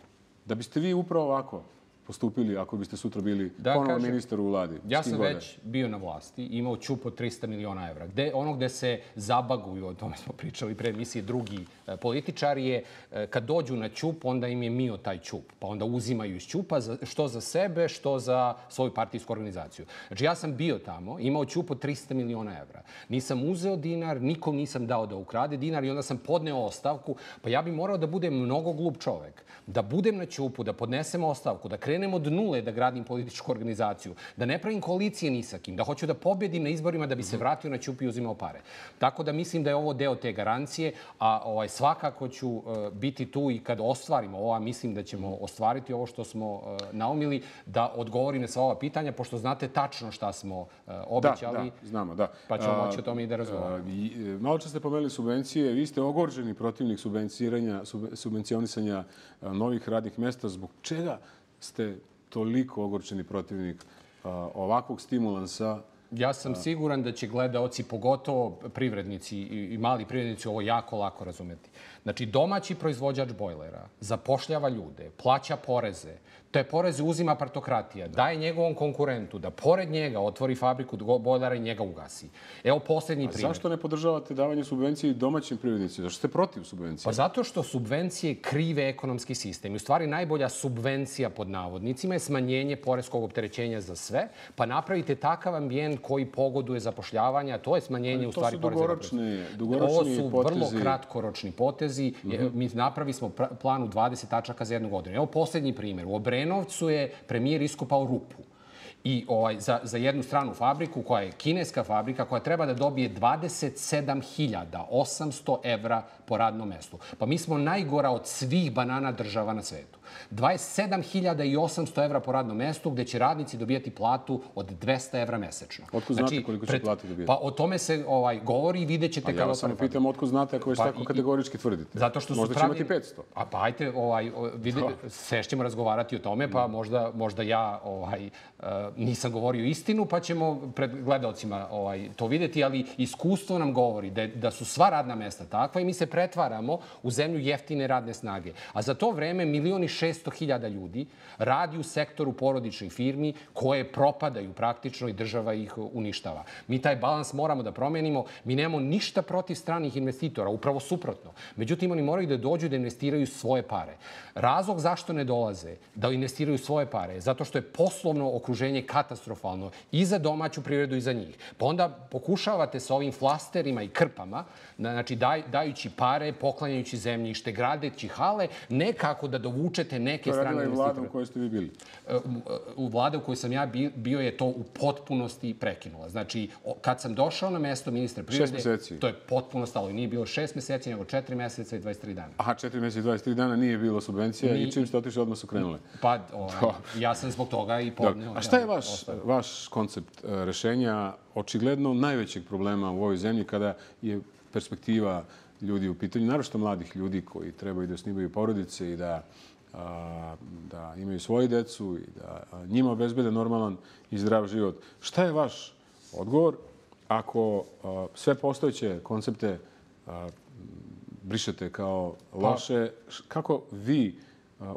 da biste vi upravo ovako postupili ako biste sutra bili Da ponovo kažem, ministar u vladi? Ja sam god da već bio na vlasti, imao čup od 300 miliona evra. Gde, ono gde se zabaguju, o tome smo pričali pre emisije, drugi e, političari je, e, kad dođu na čup, onda im je mio taj čup. Pa onda uzimaju iz čupa, za, što za sebe, što za svoju partijsku organizaciju. Znači, ja sam bio tamo, imao čup od 300 miliona evra. Nisam uzeo dinar, nikom nisam dao da ukrade dinar i onda sam podneo ostavku. Pa ja bi morao da budem mnogo glup čovek. Da budem na čupu, da podnesem ostavku, da krenem od nule da gradim političku organizaciju, da ne pravim koalicije ni sa kim, da hoću da pobedim na izborima da bi se vratio na čup i uzimao pare. Tako da mislim da je ovo deo te garancije, a ovaj, svakako ću uh, biti tu i kad ostvarimo ovo, a mislim da ćemo ostvariti ovo što smo uh, naumili, da odgovori na sva ova pitanja, pošto znate tačno šta smo uh, obećali. Da, da, znamo, da. Pa ćemo moći o tome i da razgovaramo. Malo čas ste pomenuli subvencije. Vi ste ogorđeni protivnik sub- subvencionisanja novih radnih mesta. Zbog čega ste toliko ogorčeni protivnik ovakvog stimulansa Ja sam siguran da će gledaoci, pogotovo privrednici i mali privrednici, ovo jako lako razumeti. Znači, domaći proizvođač bojlera zapošljava ljude, plaća poreze, te poreze uzima partokratija, daje njegovom konkurentu da pored njega otvori fabriku bojlera i njega ugasi. Evo poslednji A primjer. zašto ne podržavate davanje subvencije i domaćim privrednicima? Zašto ste protiv subvencija? Pa zato što subvencije krive ekonomski sistem. I u stvari najbolja subvencija pod navodnicima je smanjenje poreskog opterećenja za sve, pa napravite takav ambijent koji pogoduje zapošljavanja, a to je smanjenje Ali u to stvari su poreza na dugoročni- proizvod. dugoročni Ovo su vrlo potezi. Kratkoročni potezi. Je- Mi napravi smo plan u 20 tačaka za jednu godinu. Evo poslednji primjer. U Obrenovcu je premijer iskopao rupu i ovaj, za, za jednu stranu fabriku koja je kineska fabrika koja treba da dobije 27.800 evra po radnom mestu. Pa mi smo najgora od svih banana država na svetu. 27.800 evra po radnom mestu gde će radnici dobijati platu od 200 evra mesečno. Znači, Otkud znate koliko će plate dobijati? Pa o tome se ovaj, govori i vidjet ćete A kad ja vas samo pitam otkud znate ako već Pa tako i- kategorički tvrdite. Zato što su Možda će imati 500. A pa ajte, ovaj, o, vidi, sešćemo razgovarati o tome, pa možda, možda ja ovaj, uh, nisam govorio istinu, pa ćemo pred gledalcima ovaj, to videti, ali iskustvo nam govori da, da su sva radna mesta takva i mi se pretvaramo u zemlju jeftine radne snage. A za to vreme milioni šesto hiljada ljudi radi u sektoru porodičnih firmi koje propadaju praktično i država ih uništava. Mi taj balans moramo da promenimo. Mi nemamo ništa protiv stranih investitora, upravo suprotno. Međutim, oni moraju da dođu da investiraju svoje pare. Razlog zašto ne dolaze da investiraju svoje pare je zato što je poslovno okruženje katastrofalno i za domaću privredu i za njih. Pa onda pokušavate sa ovim flasterima i krpama, na- znači daj, dajući pare, poklanjajući zemljište, gradeći hale, nekako da dovučete neke To je strane radila i vlada investitore. u kojoj ste vi bili. E, u vlade u kojoj sam ja bi- bio je to u potpunosti prekinula. Znači, o- kad sam došao na mesto ministra privrede, to je potpuno stalo. I nije bilo šest meseci, nego četiri meseca i 23 dana. Aha, 4 mjeseca i 23 dana nije bilo subvencija Ni- i čim ste otišli odmah su krenule. Pa, ovaj, ja sam zbog toga i podneo. A šta je da, vaš, ostavio. vaš koncept e, rešenja očigledno najvećeg problema u ovoj zemlji kada je perspektiva ljudi u pitanju, naročito mladih ljudi koji trebaju da snimaju porodice i da, da imaju svoju decu i da njima obezbede normalan i zdrav život. Šta je vaš odgovor ako sve postojeće koncepte brišete kao loše? Š- Kako vi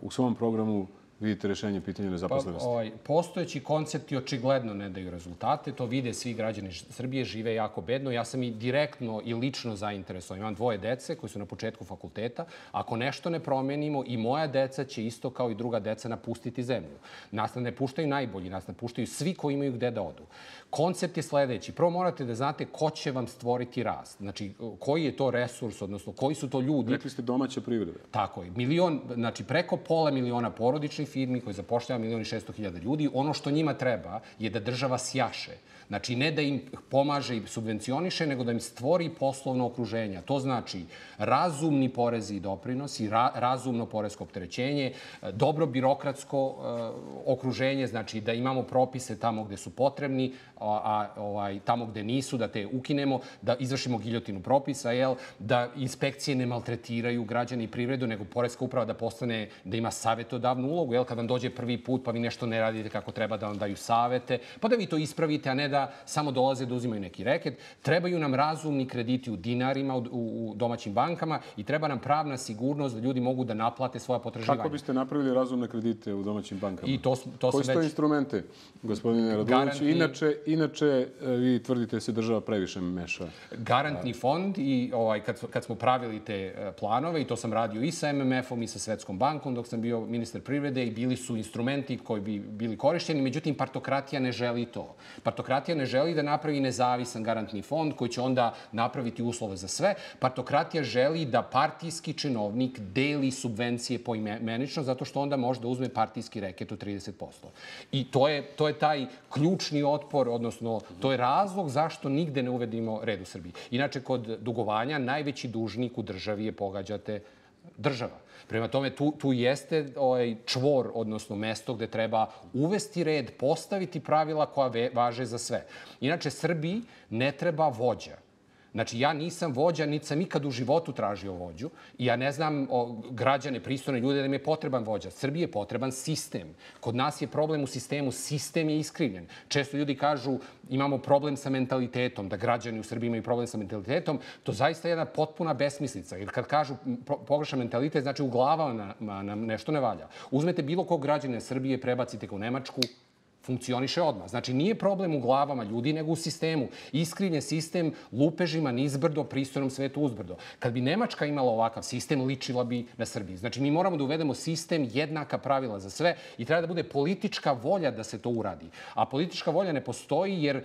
u svom programu vidite rešenje pitanja Pa, nezaposlenosti? ovaj, postojeći koncepti očigledno ne daju rezultate. To vide svi građani Srbije, žive jako bedno. Ja sam i direktno i lično zainteresovan. Imam dvoje dece koji su na početku fakulteta. Ako nešto ne promenimo, i moja deca će isto kao i druga deca napustiti zemlju. Nas ne puštaju najbolji, nas napuštaju svi koji imaju gde da odu. Koncept je sledeći. Prvo morate da znate ko će vam stvoriti rast. Znači, koji je to resurs, odnosno koji su to ljudi Rekli ste domaća privreda. Tako je. Milion, znači preko pola miliona porodičnih firmi koji zapošljava milion i šesto hiljada ljudi. Ono što njima treba je da država sjaše. Znači, ne da im pomaže i subvencioniše, nego da im stvori poslovno okruženje. To znači razumni porezi i doprinosi, ra, razumno poresko opterećenje, dobro birokratsko e, okruženje, znači da imamo propise tamo gde su potrebni, a, a ovaj, tamo gde nisu, da te ukinemo, da izvršimo giljotinu propisa, jel, da inspekcije ne maltretiraju građane i privredu, nego Poreska uprava da postane, da ima savjetodavnu ulogu. jel, kad vam dođe prvi put pa vi nešto ne radite kako treba da vam daju savete, pa da vi to ispravite, a ne da samo dolaze da uzimaju neki reket. Trebaju nam razumni krediti u dinarima, u, u domaćim bankama i treba nam pravna sigurnost da ljudi mogu da naplate svoja potraživanja. Kako biste napravili razumne kredite u domaćim bankama? I to, to Koji su to već... instrumente, gospodine Radulović? Garantni... Inače, inače, e, vi tvrdite da se država previše meša. Garantni fond i ovaj, kad, kad smo pravili te e, planove, i to sam radio i sa MMF-om i sa Svetskom bankom dok sam bio ministar privrede i bili su instrumenti koji bi bili korišćeni, međutim, partokratija ne želi to. Partokratija ne želi da napravi nezavisan garantni fond koji će onda napraviti uslove za sve. Partokratija želi da partijski činovnik deli subvencije poimenično zato što onda može da uzme partijski reket od 30%. I to je, to je taj ključni otpor, odnosno to je razlog zašto nigde ne uvedimo red u Srbiji. Inače, kod dugovanja najveći dužnik u državi je pogađate država. Prema tome, tu, tu jeste ovaj, čvor, odnosno mesto gde treba uvesti red, postaviti pravila koja ve, važe za sve. Inače, Srbiji ne treba vođa. Znači, ja nisam vođa, niti sam ikad u životu tražio vođu. I ja ne znam o, građane, pristojne ljude da mi je potreban vođa. Srbiji je potreban sistem. Kod nas je problem u sistemu, sistem je iskrivljen. Često ljudi kažu imamo problem sa mentalitetom, da građani u Srbiji imaju problem sa mentalitetom. To zaista je jedna potpuna besmislica. Jer kad kažu pogrešan mentalitet, znači u glavama nam nešto ne valja. Uzmete bilo kog građana Srbije, prebacite ga u Nemačku, funkcioniše odmah. Znači, nije problem u glavama ljudi, nego u sistemu. Iskrivljen sistem lupežima nizbrdo, pristojnom svetu uzbrdo. Kad bi Nemačka imala ovakav sistem, ličila bi na Srbiji. Znači, mi moramo da uvedemo sistem jednaka pravila za sve i treba da bude politička volja da se to uradi. A politička volja ne postoji jer e,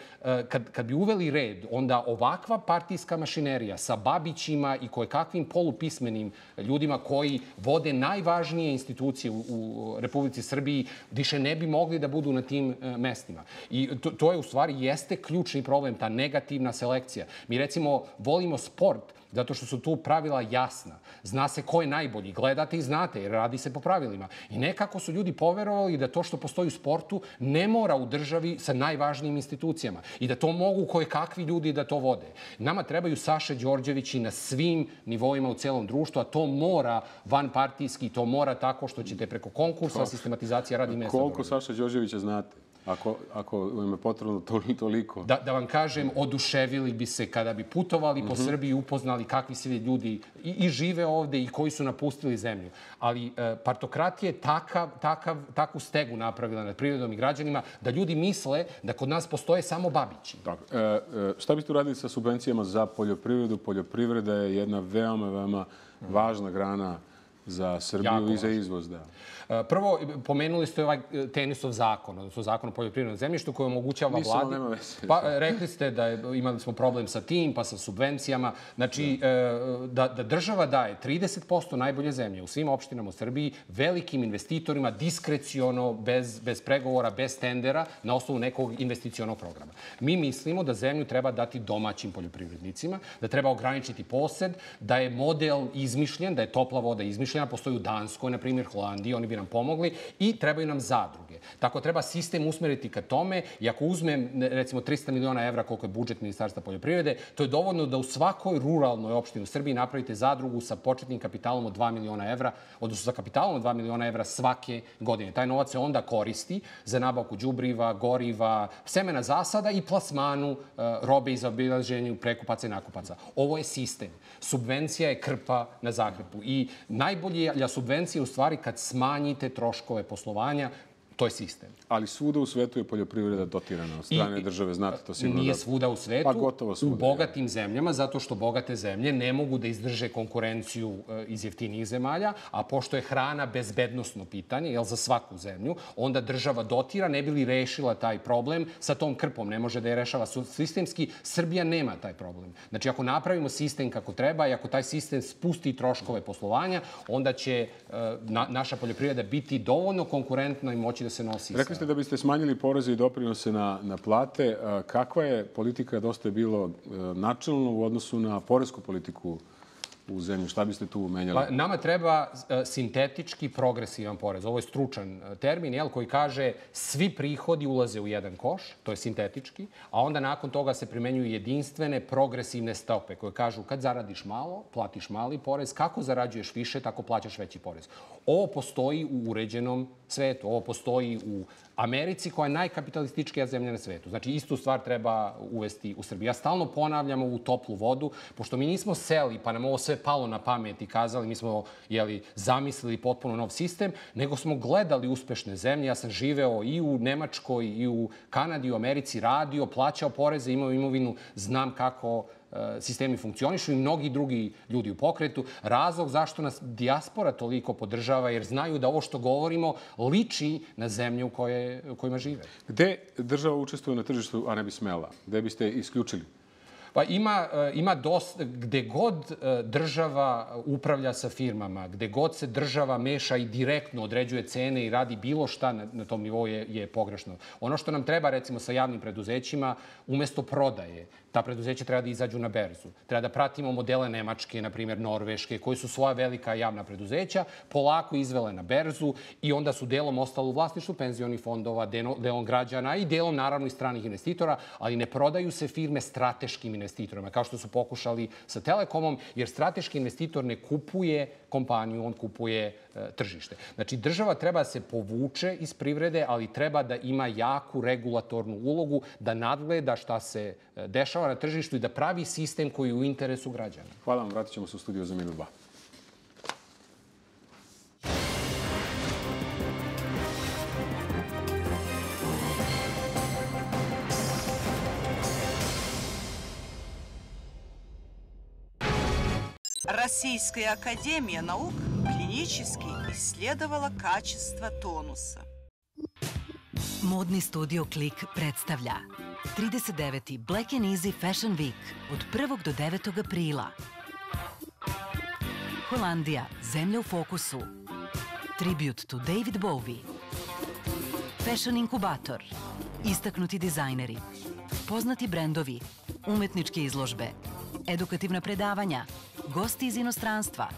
kad, kad bi uveli red, onda ovakva partijska mašinerija sa babićima i koje kakvim polupismenim ljudima koji vode najvažnije institucije u, u Republici Srbiji, više ne bi mogli da budu na tim E, mestima. I to, to je u stvari jeste ključni problem, ta negativna selekcija. Mi recimo volimo sport zato što su tu pravila jasna. Zna se ko je najbolji. Gledate i znate, jer radi se po pravilima. I nekako su ljudi poverovali da to što postoji u sportu ne mora u državi sa najvažnijim institucijama. I da to mogu koje kakvi ljudi da to vode. Nama trebaju Saše Đorđevići na svim nivoima u celom društvu, a to mora van partijski, to mora tako što ćete preko konkursa, sistematizacija radi mesta. Koliko Saša Đorđevića znate? Ako, ako im je potrebno toliko. Da, da vam kažem, oduševili bi se kada bi putovali mm -hmm. po mhm. Srbiji, upoznali kakvi svi ljudi i, i žive ovde i koji su napustili zemlju. Ali e, partokratija je takav, takav, takvu stegu napravila nad prirodom i građanima da ljudi misle da kod nas postoje samo babići. Tako. E, e, šta biste uradili sa subvencijama za poljoprivredu? Poljoprivreda je jedna veoma, veoma važna grana za Srbiju jako i za izvoz. Da. E, prvo, pomenuli ste ovaj e, tenisov zakon, odnosno zakon o poljoprivrednom zemljištu koji omogućava Mislim, vladi... nema veze. Pa, rekli ste da je, imali smo problem sa tim, pa sa subvencijama. Znači, da, da, da država daje 30% najbolje zemlje u svim opštinama u Srbiji velikim investitorima diskreciono, bez, bez pregovora, bez tendera, na osnovu nekog investicionog programa. Mi mislimo da zemlju treba dati domaćim poljoprivrednicima, da treba ograničiti posed, da je model izmišljen, da je topla voda izmišljena, postoji u Danskoj, na primjer Holandiji, oni bi nam pomogli i trebaju nam zadruge. Tako treba sistem usmeriti ka tome i ako uzmem recimo 300 miliona evra koliko je budžet Ministarstva poljoprivrede, to je dovoljno da u svakoj ruralnoj opštini u Srbiji napravite zadrugu sa početnim kapitalom od 2 miliona evra, odnosno sa kapitalom od 2 miliona evra svake godine. Taj novac se onda koristi za nabavku đubriva, goriva, semena zasada i plasmanu uh, robe iz obilaženju prekupaca i nakupaca. Ovo je sistem. Subvencija je krpa na Zagrebu i najbolja subvencija je u stvari kad smanji smanjite troškove poslovanja, to je sistem. Ali svuda u svetu je poljoprivreda dotirana od strane I, države, znate to sigurno. Nije da... svuda u svetu, pa gotovo svuda, u bogatim je. zemljama, zato što bogate zemlje ne mogu da izdrže konkurenciju e, iz jeftinijih zemalja, a pošto je hrana bezbednostno pitanje, jel za svaku zemlju, onda država dotira, ne bi li rešila taj problem, sa tom krpom ne može da je rešava sistemski, Srbija nema taj problem. Znači, ako napravimo sistem kako treba i ako taj sistem spusti troškove poslovanja, onda će uh, na, naša poljoprivreda biti dovoljno konkurentna i moći da da se nosi. Rekli ste da biste smanjili poreze i doprinose na, na plate. Kakva je politika, dosta je bilo e, načelno u odnosu na poresku politiku u zemlju. Šta biste tu menjali? Pa, nama treba e, sintetički progresivan porez. Ovo je stručan e, termin jel, koji kaže svi prihodi ulaze u jedan koš, to je sintetički, a onda nakon toga se primenjuju jedinstvene progresivne stope koje kažu kad zaradiš malo, platiš mali porez, kako zarađuješ više, tako plaćaš veći porez. Ovo postoji u uređenom svetu, ovo postoji u Americi koja je najkapitalističkija zemlja na svetu. Znači, istu stvar treba uvesti u Srbiji. Ja stalno ponavljam ovu toplu vodu, pošto mi nismo seli, pa nam ovo sve palo na pamet i kazali, mi smo jeli, zamislili potpuno nov sistem, nego smo gledali uspešne zemlje. Ja sam živeo i u Nemačkoj, i u Kanadi, i u Americi, radio, plaćao poreze, imao imovinu, znam kako E, sistemi funkcionišu i mnogi drugi ljudi u pokretu. Razlog zašto nas dijaspora toliko podržava jer znaju da ovo što govorimo liči na zemlju u, koje, u kojima žive. Gde država učestvuje na tržištu, a ne bi smela? Gde biste isključili? Pa ima, e, ima dosta, gde god e, država upravlja sa firmama, gde god se država meša i direktno određuje cene i radi bilo šta na, na tom nivou je, je pogrešno. Ono što nam treba, recimo, sa javnim preduzećima, umesto prodaje, ta preduzeća treba da izađu na berzu. Treba da pratimo modele Nemačke, na primjer Norveške, koji su svoja velika javna preduzeća polako izvele na berzu i onda su delom ostalo u vlasništvu penzionih fondova, delom građana i delom naravno i stranih investitora, ali ne prodaju se firme strateškim investitorima, kao što su pokušali sa Telekomom, jer strateški investitor ne kupuje kompaniju, on kupuje e, tržište. Znači, država treba da se povuče iz privrede, ali treba da ima jaku regulatornu ulogu, da nadgleda šta se e, dešava na tržištu i da pravi sistem koji je u interesu građana. Hvala vam, vratit ćemo se u studiju za minut Российская академия наук клинически исследовала качество тонуса. Modni studio Klik predstavlja 39. Black and Easy Fashion Week od 1. do 9. aprila. Holandija, zemlja u fokusu. Tribute to David Bowie. Fashion inkubator. Istaknuti dizajneri. Poznati brendovi. Umetničke izložbe. Edukativna predavanja gosti iz inostranstva.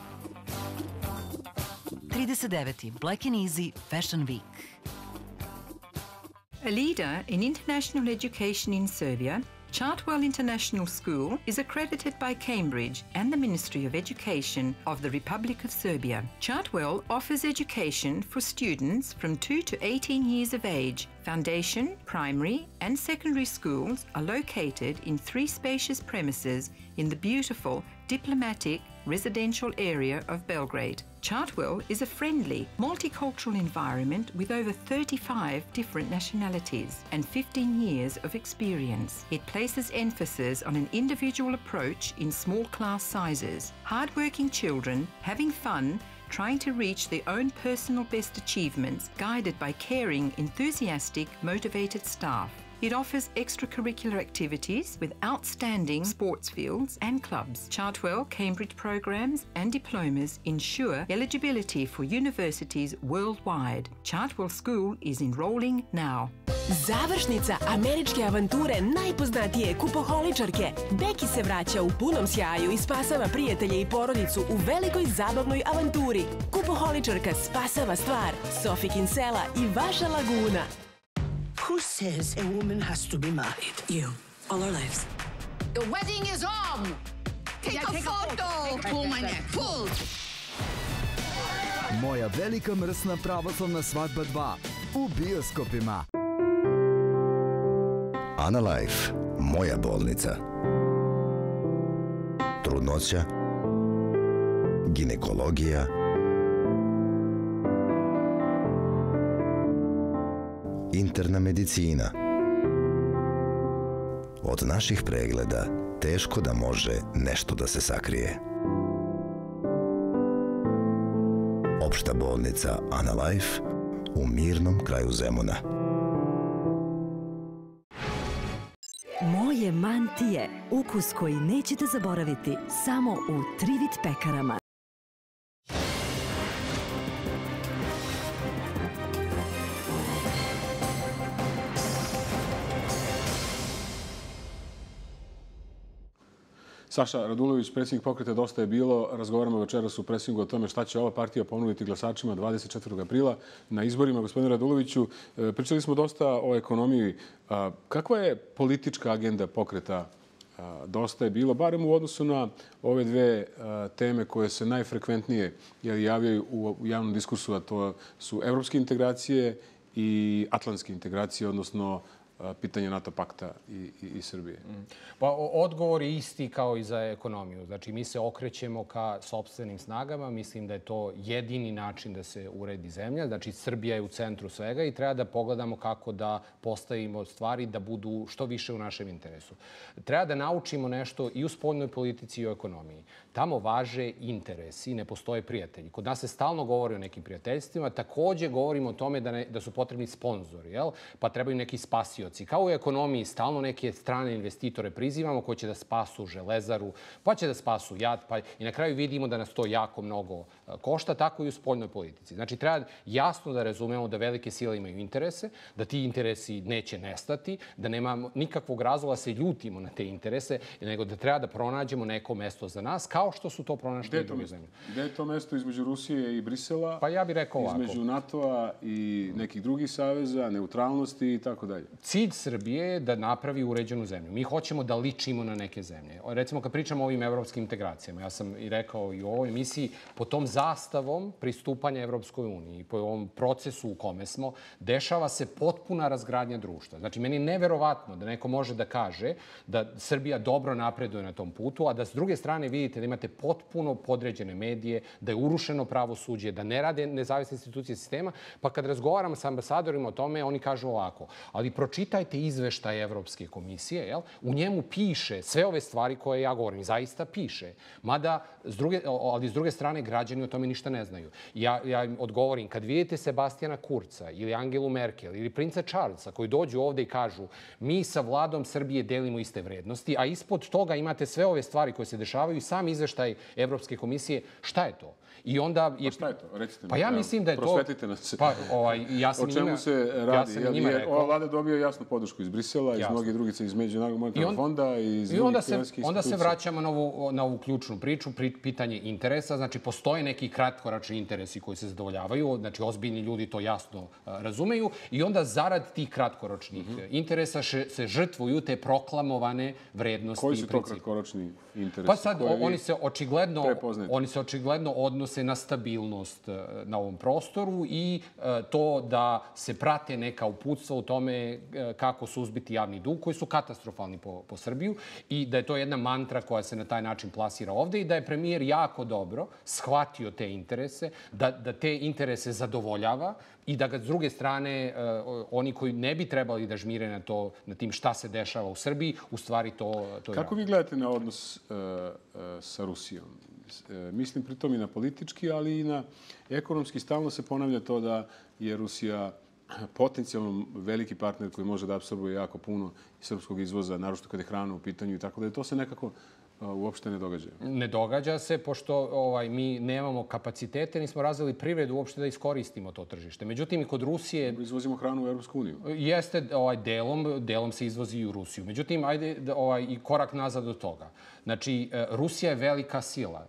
39. Black and Easy Fashion Week. A leader in international education in Serbia, Chartwell International School is accredited by Cambridge and the Ministry of Education of the Republic of Serbia. Chartwell offers education for students from 2 to 18 years of age. Foundation, primary, and secondary schools are located in three spacious premises in the beautiful diplomatic residential area of Belgrade. Chartwell is a friendly, multicultural environment with over 35 different nationalities and 15 years of experience. It places emphasis on an individual approach in small class sizes, hardworking children, having fun, trying to reach their own personal best achievements, guided by caring, enthusiastic, motivated staff. It offers extracurricular activities with outstanding sports fields and clubs. Chartwell Cambridge programs and diplomas ensure eligibility for universities worldwide. Chartwell School is enrolling now. Završnica američke avanture najpoznatije kupoholičarke. Beki se vraća u punom sjaju i spasava prijatelje i porodicu u velikoj zabavnoj avanturi. Kupoholičarka spasava stvar, Sofi Kinsela i vaša laguna. Who says a woman has to be married? You. All our lives. The wedding is on! Take, yeah, a, take photo. a photo! Pull my neck. Pull! Moja velika mrsna pravoslavna svadba 2 u bioskopima. Ana Life, moja bolnica. Trudnoća, ginekologija, interna medicina. Od naših pregleda teško da može nešto da se sakrije. Opšta bolnica Analife u mirnom kraju Zemuna. Moje mantije, ukus koji nećete zaboraviti samo u Trivit pekarama. Saša Radulović, predsjednik pokreta Dosta je bilo. Razgovaramo večeras u presingu o tome šta će ova partija ponuditi glasačima 24. aprila na izborima. Gospodine Raduloviću, e, pričali smo dosta o ekonomiji. Kakva je politička agenda pokreta Dosta je bilo, barem u odnosu na ove dve teme koje se najfrekventnije javljaju u javnom diskursu, a to su evropske integracije i atlantske integracije, odnosno pitanje NATO pakta i, i, i Srbije? Mm. Pa odgovor je isti kao i za ekonomiju. Znači, mi se okrećemo ka sobstvenim snagama. Mislim da je to jedini način da se uredi zemlja. Znači, Srbija je u centru svega i treba da pogledamo kako da postavimo stvari da budu što više u našem interesu. Treba da naučimo nešto i u spoljnoj politici i u ekonomiji. Tamo važe interesi, ne postoje prijatelji. Kod nas se stalno govori o nekim prijateljstvima. Takođe govorimo o tome da, ne, da su potrebni sponzori, jel? pa trebaju neki spasioci. Kao u ekonomiji, stalno neke strane investitore prizivamo koji će da spasu železaru, pa će da spasu jad, pa i na kraju vidimo da nas to jako mnogo e, košta, tako i u spoljnoj politici. Znači, treba jasno da razumemo da velike sile imaju interese, da ti interesi neće nestati, da nema nikakvog razloga da se ljutimo na te interese, nego da treba da pronađemo neko mesto za nas, kao kao što su to pronašli i druge zemlje. Gde je to mesto između Rusije i Brisela? Pa ja bih rekao ovako. Između NATO-a i nekih drugih saveza, neutralnosti i tako dalje. Cilj Srbije je da napravi uređenu zemlju. Mi hoćemo da ličimo na neke zemlje. Recimo, kad pričamo o ovim evropskim integracijama, ja sam i rekao i u ovoj emisiji, po tom zastavom pristupanja Evropskoj uniji, po ovom procesu u kome smo, dešava se potpuna razgradnja društva. Znači, meni je neverovatno da neko može da kaže da Srbija dobro napreduje na tom putu, a da s druge strane vidite da imate potpuno podređene medije, da je urušeno pravosuđe, da ne rade nezavisne institucije sistema, pa kad razgovaram sa ambasadorima o tome, oni kažu ovako, ali pročitajte izveštaj Evropske komisije, jel? u njemu piše sve ove stvari koje ja govorim, zaista piše, mada, s druge, ali s druge strane, građani o tome ništa ne znaju. Ja, ja im odgovorim, kad vidite Sebastijana Kurca ili Angelu Merkel ili princa Charlesa koji dođu ovde i kažu mi sa vladom Srbije delimo iste vrednosti, a ispod toga imate sve ove stvari koje se dešavaju i sami izveštaj Evropske komisije. Šta je to? I onda je... Pa šta je to? Recite pa ja mislim da je to... Prosvetite nas. Pa, ovaj, ja sam o čemu njima, se radi? Ja sam njima rekao... Ova vlada dobio jasnu podršku iz Brisela, iz mnogih drugih, iz Međunarodnog monetarnog fonda i iz I onda se, onda se vraćamo na ovu, na ovu ključnu priču, pri, pitanje interesa. Znači, postoje neki kratkoračni interesi koji se zadovoljavaju, znači ozbiljni ljudi to jasno a, razumeju i onda zarad tih kratkoročnih mm -hmm. interesa še, se žrtvuju te proklamovane vrednosti Koji su to kratkoročni interesi? Pa sad, oni se očigledno, oni se očigledno odnose na stabilnost e, na ovom prostoru i e, to da se prate neka uputstva u tome e, kako suzbiti javni dug, koji su katastrofalni po, po Srbiju i da je to jedna mantra koja se na taj način plasira ovde i da je premijer jako dobro shvatio te interese, da, da te interese zadovoljava i da ga s druge strane oni koji ne bi trebali da žmire na to na tim šta se dešava u Srbiji, u stvari to to Kako vi gledate na odnos uh, uh, sa Rusijom? E, mislim pritom i na politički, ali i na ekonomski. Stalno se ponavlja to da je Rusija potencijalno veliki partner koji može da absorbuje jako puno srpskog izvoza, naročito kada je hrana u pitanju i tako da je to se nekako uopšte ne događa? Ne događa se, pošto ovaj, mi nemamo kapacitete, nismo razvili privredu uopšte da iskoristimo to tržište. Međutim, i kod Rusije... Izvozimo hranu u Europsku uniju. Jeste, ovaj, delom, delom se izvozi i u Rusiju. Međutim, ajde ovaj, i korak nazad do toga. Znači, e, Rusija je velika sila.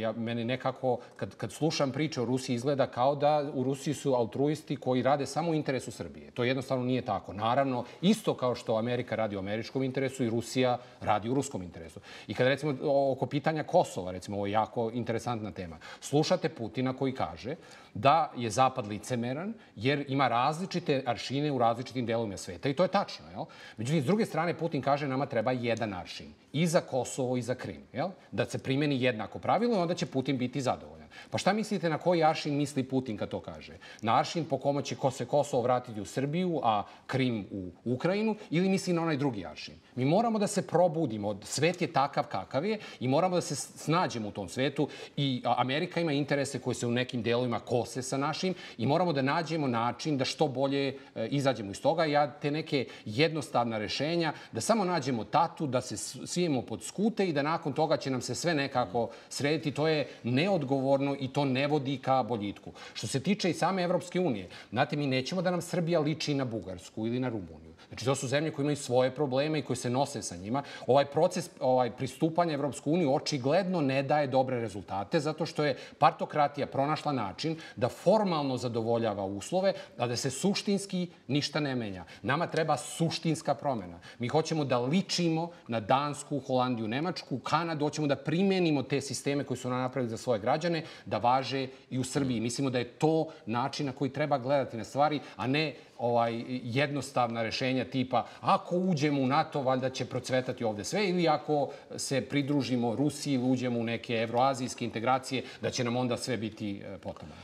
Ja, meni nekako, kad, kad slušam priče o Rusiji, izgleda kao da u Rusiji su altruisti koji rade samo u interesu Srbije. To jednostavno nije tako. Naravno, isto kao što Amerika radi u američkom interesu i Rusija radi u ruskom interesu. I kad kad recimo oko pitanja Kosova, recimo ovo je jako interesantna tema, slušate Putina koji kaže da je Zapad licemeran jer ima različite aršine u različitim delovima sveta i to je tačno. Jel? Međutim, s druge strane, Putin kaže nama treba jedan aršin i za Kosovo i za Krim. Jel? Da se primeni jednako pravilo i onda će Putin biti zadovoljan. Pa šta mislite na koji aršin misli Putin kad to kaže? Na aršin po kome će se Kosovo vratiti u Srbiju, a Krim u Ukrajinu ili misli na onaj drugi aršin? Mi moramo da se probudimo. Svet je takav kakav je i moramo da se snađemo u tom svetu i Amerika ima interese koje se u nekim delovima kose sa našim i moramo da nađemo način da što bolje e, izađemo iz toga. Ja te neke jednostavna rešenja, da samo nađemo tatu, da se svijemo pod skute i da nakon toga će nam se sve nekako srediti. To je neodgovorno i to ne vodi ka boljitku. Što se tiče i same Evropske unije, znate, mi nećemo da nam Srbija liči na Bugarsku ili na Rumuniju. Znači, to su zemlje koje imaju svoje probleme i koje se nose sa njima. Ovaj proces ovaj, pristupanje Evropsku uniju očigledno ne daje dobre rezultate, zato što je partokratija pronašla način da formalno zadovoljava uslove, a da se suštinski ništa ne menja. Nama treba suštinska promena. Mi hoćemo da ličimo na Dansku, Holandiju, Nemačku, Kanadu, hoćemo da primenimo te sisteme koji su nam napravili za svoje građane, da važe i u Srbiji. Mislimo da je to način na koji treba gledati na stvari, a ne ovaj jednostavna rešenja tipa ako uđemo u NATO, valjda će procvetati ovde sve ili ako se pridružimo Rusiji ili uđemo u neke evroazijske integracije, da će nam onda sve biti e, potrebno.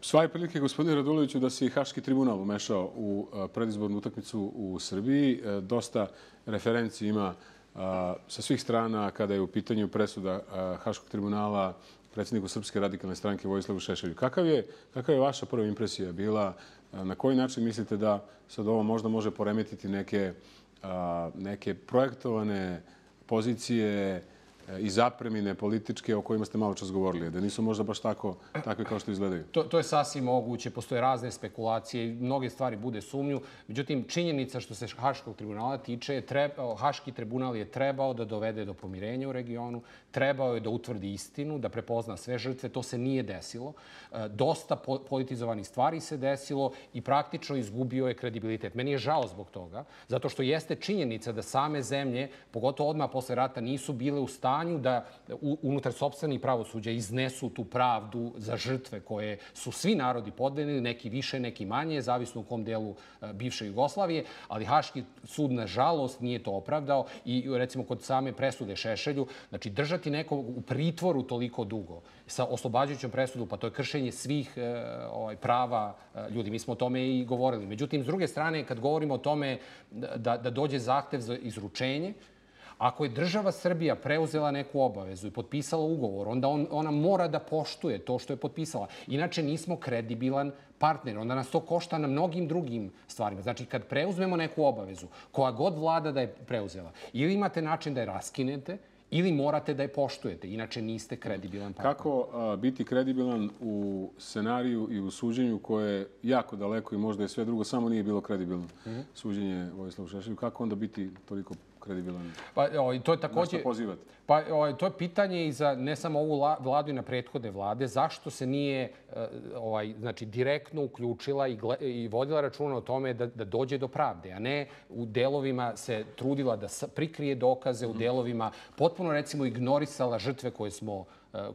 Sva je prilike, gospodine Raduloviću, da se Haški tribunal umešao u e, predizbornu utakmicu u Srbiji. E, dosta referenci ima sa svih strana kada je u pitanju presuda Haškog tribunala predsjedniku Srpske radikalne stranke Vojislavu Šešelju. Kakav je, kakav je vaša prva impresija bila? Na koji način mislite da sad ovo možda može poremetiti neke, neke projektovane pozicije i zapremine političke o kojima ste malo čas govorili, da nisu možda baš tako, takve kao što izgledaju? To, to je sasvim moguće, postoje razne spekulacije i mnoge stvari bude sumnju. Međutim, činjenica što se Haškog tribunala tiče, treba, Haški tribunal je trebao da dovede do pomirenja u regionu, trebao je da utvrdi istinu, da prepozna sve žrtve, to se nije desilo. E, dosta politizovanih stvari se desilo i praktično izgubio je kredibilitet. Meni je žao zbog toga, zato što jeste činjenica da same zemlje, pogotovo odmah posle rata, nisu bile u stanju stanju da unutar sobstvenih pravosuđa iznesu tu pravdu za žrtve koje su svi narodi podelili, neki više, neki manje, zavisno u kom delu e, bivše Jugoslavije, ali Haški sud, nažalost, nije to opravdao i recimo kod same presude Šešelju, znači držati nekog u pritvoru toliko dugo sa oslobađajućom presudom, pa to je kršenje svih e, ovaj, prava e, ljudi. Mi smo o tome i govorili. Međutim, s druge strane, kad govorimo o tome da, da dođe zahtev za izručenje, Ako je država Srbija preuzela neku obavezu i potpisala ugovor, onda on, ona mora da poštuje to što je potpisala. Inače nismo kredibilan partner. Onda nas to košta na mnogim drugim stvarima. Znači, kad preuzmemo neku obavezu, koja god vlada da je preuzela, ili imate način da je raskinete, ili morate da je poštujete, inače niste kredibilan partner. Kako a, biti kredibilan u scenariju i u suđenju koje je jako daleko i možda je sve drugo, samo nije bilo kredibilno mm -hmm. suđenje Vojislavu Šešelju, kako onda biti toliko kredibilan? Pa, o, to je takođe... Na pozivate? Pa, o, to je pitanje i za ne samo ovu vladu i na prethodne vlade. Zašto se nije e, ovaj, znači, direktno uključila i, gle, i vodila računa o tome da, da dođe do pravde, a ne u delovima se trudila da prikrije dokaze, u delovima potpuno, recimo, ignorisala žrtve koje smo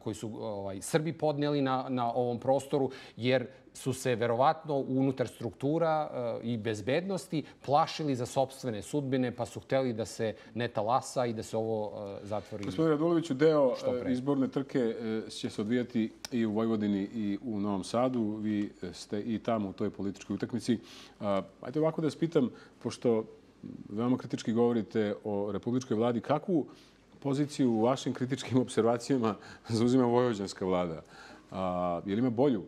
koji su ovaj, Srbi podneli na, na ovom prostoru, jer su se verovatno unutar struktura uh, i bezbednosti plašili za sobstvene sudbine, pa su hteli da se ne talasa i da se ovo uh, zatvori. Gospodine Raduloviću, deo izborne trke će se odvijati i u Vojvodini i u Novom Sadu. Vi ste i tamo u toj političkoj utakmici. Ajde ovako da vas pitam, pošto veoma kritički govorite o republičkoj vladi, kakvu poziciju u vašim kritičkim observacijama zauzima vojvođanska vlada? A, je li ima bolju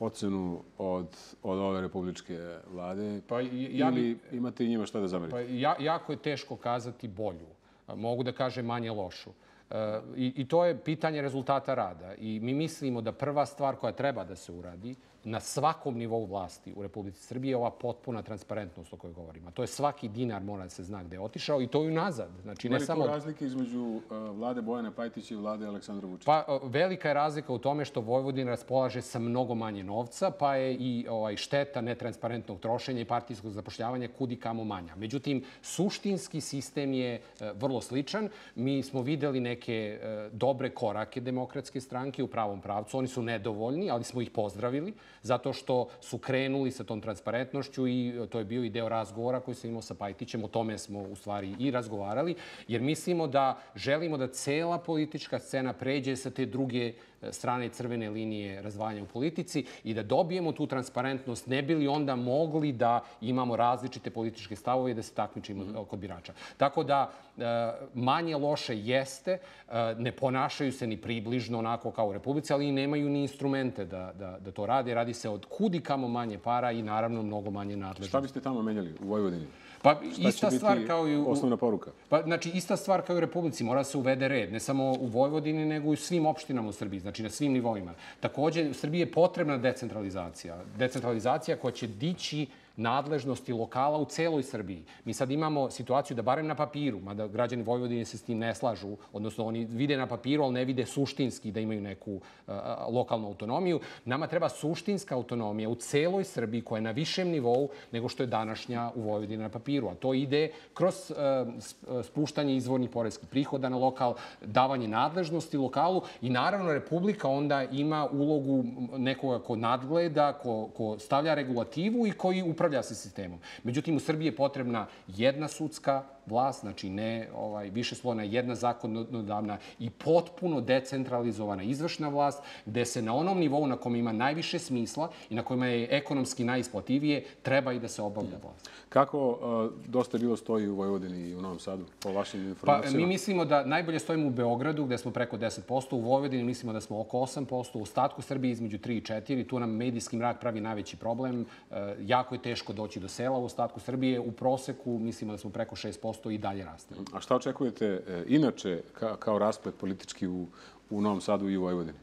ocenu od, od ove republičke vlade? Pa, ja Ili imate i njima šta da zamerite? Pa, ja, jako je teško kazati bolju. Mogu da kažem manje lošu. E, I, I to je pitanje rezultata rada. I mi mislimo da prva stvar koja treba da se uradi na svakom nivou vlasti u Republici Srbije ova potpuna transparentnost o kojoj govorimo. To je svaki dinar mora da se zna gde je otišao i to i nazad. Znači, ne samo... razlike između uh, vlade Bojana Pajtića i vlade Aleksandra Vučića? Pa, uh, velika je razlika u tome što Vojvodina raspolaže sa mnogo manje novca, pa je i ovaj, šteta netransparentnog trošenja i partijskog zapošljavanja kudi kamo manja. Međutim, suštinski sistem je uh, vrlo sličan. Mi smo videli neke dobre korake demokratske stranke u pravom pravcu. Oni su nedovoljni, ali smo ih pozdravili zato što su krenuli sa tom transparentnošću i to je bio i deo razgovora koji sam imao sa Pajtićem. O tome smo u stvari i razgovarali, jer mislimo da želimo da cela politička scena pređe sa te druge strane crvene linije razvajanja u politici i da dobijemo tu transparentnost, ne bili onda mogli da imamo različite političke stavove i da se takmičimo mm -hmm. kod birača. Tako da e, manje loše jeste, e, ne ponašaju se ni približno onako kao u Republici, ali i nemaju ni instrumente da, da, da to rade. Radi se od kudi kamo manje para i naravno mnogo manje nadležnosti. Šta biste tamo menjali u Vojvodini? Pa Šta ista stvar kao i u... osnovna poruka? Pa, znači, ista stvar kao i u Republici. Mora se uvede red, ne samo u Vojvodini, nego i u svim opštinama u Srbiji, znači na svim nivoima. Takođe, u Srbiji je potrebna decentralizacija. Decentralizacija koja će dići nadležnosti lokala u celoj Srbiji. Mi sad imamo situaciju da barem na papiru, mada građani Vojvodine se s tim ne slažu, odnosno oni vide na papiru, ali ne vide suštinski da imaju neku lokalnu autonomiju. Nama treba suštinska autonomija u celoj Srbiji koja je na višem nivou nego što je današnja u Vojvodini na papiru. A to ide kroz spuštanje izvornih porezkih prihoda na lokal, davanje nadležnosti lokalu i naravno Republika onda ima ulogu nekoga ko nadgleda, ko, ko stavlja regulativu i koji upravlja se sistemom. Međutim, u Srbiji je potrebna jedna sudska vlast, znači ne ovaj, više slona jedna zakonodavna i potpuno decentralizovana izvršna vlast, gde se na onom nivou na kom ima najviše smisla i na kojima je ekonomski najisplativije, treba i da se obavlja vlast. Kako uh, dosta bilo stoji u Vojvodini i u Novom Sadu, po vašim informacijama? Pa, mi mislimo da najbolje stojimo u Beogradu, gde smo preko 10%, u Vojvodini mislimo da smo oko 8%, u ostatku Srbije između 3 i 4, tu nam medijski mrak pravi najveći problem. Uh, jako je teško doći do sela u ostatku Srbije. U proseku mislimo da smo preko 6% 10% i dalje raste. A šta očekujete e, inače ka, kao rasplet politički u, u Novom Sadu i u Vojvodini?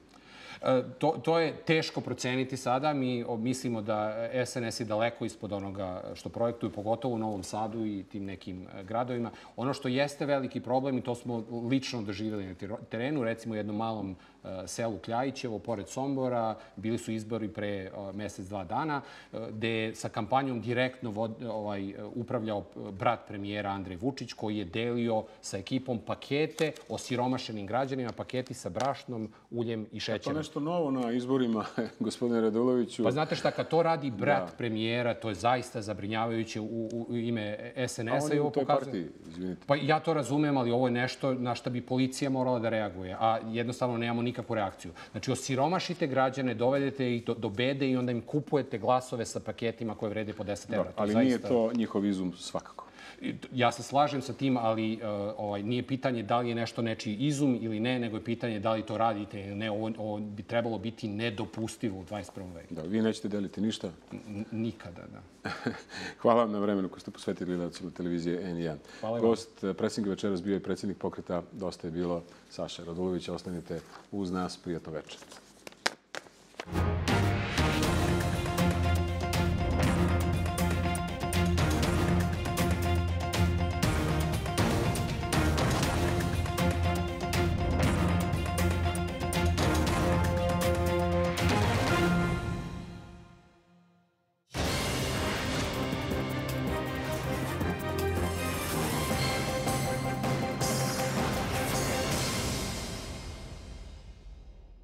E, to, to je teško proceniti sada. Mi mislimo da SNS je daleko ispod onoga što projektuju, pogotovo u Novom Sadu i tim nekim e, gradovima. Ono što jeste veliki problem, i to smo lično doživjeli na terenu, recimo u jednom malom selu Kljajićevo, pored Sombora. Bili su izbori pre e, mesec, dva dana, e, gde je sa kampanjom direktno vod, ovaj, upravljao brat premijera Andrej Vučić, koji je delio sa ekipom pakete o siromašenim građanima, paketi sa brašnom, uljem i šećerom. To nešto novo na izborima, gospodine Raduloviću. Pa znate šta, kad to radi brat da. premijera, to je zaista zabrinjavajuće u, ime SNS-a. A on je u toj partiji, izvinite. Pa ja to razumem, ali ovo je nešto na što bi policija morala da reaguje. A jednostavno nemamo nikakvu reakciju. Znači, osiromašite građane, dovedete ih do, do bede i onda im kupujete glasove sa paketima koje vrede po 10 evra. ali zaista... nije to njihov izum svakako. Ja se slažem sa tim, ali uh, ovaj, nije pitanje da li je nešto nečiji izum ili ne, nego je pitanje da li to radite ili ne. Ovo, ovo bi trebalo biti nedopustivo u 21. veku. Da, vi nećete deliti ništa? N nikada, da. Hvala vam na vremenu koje ste posvetili gledalcima televizije N1. Hvala Gost eh, predsjednika večeras bio je predsjednik pokreta Dosta je bilo Saša Radulović. Ostanite uz nas. Prijatno večer.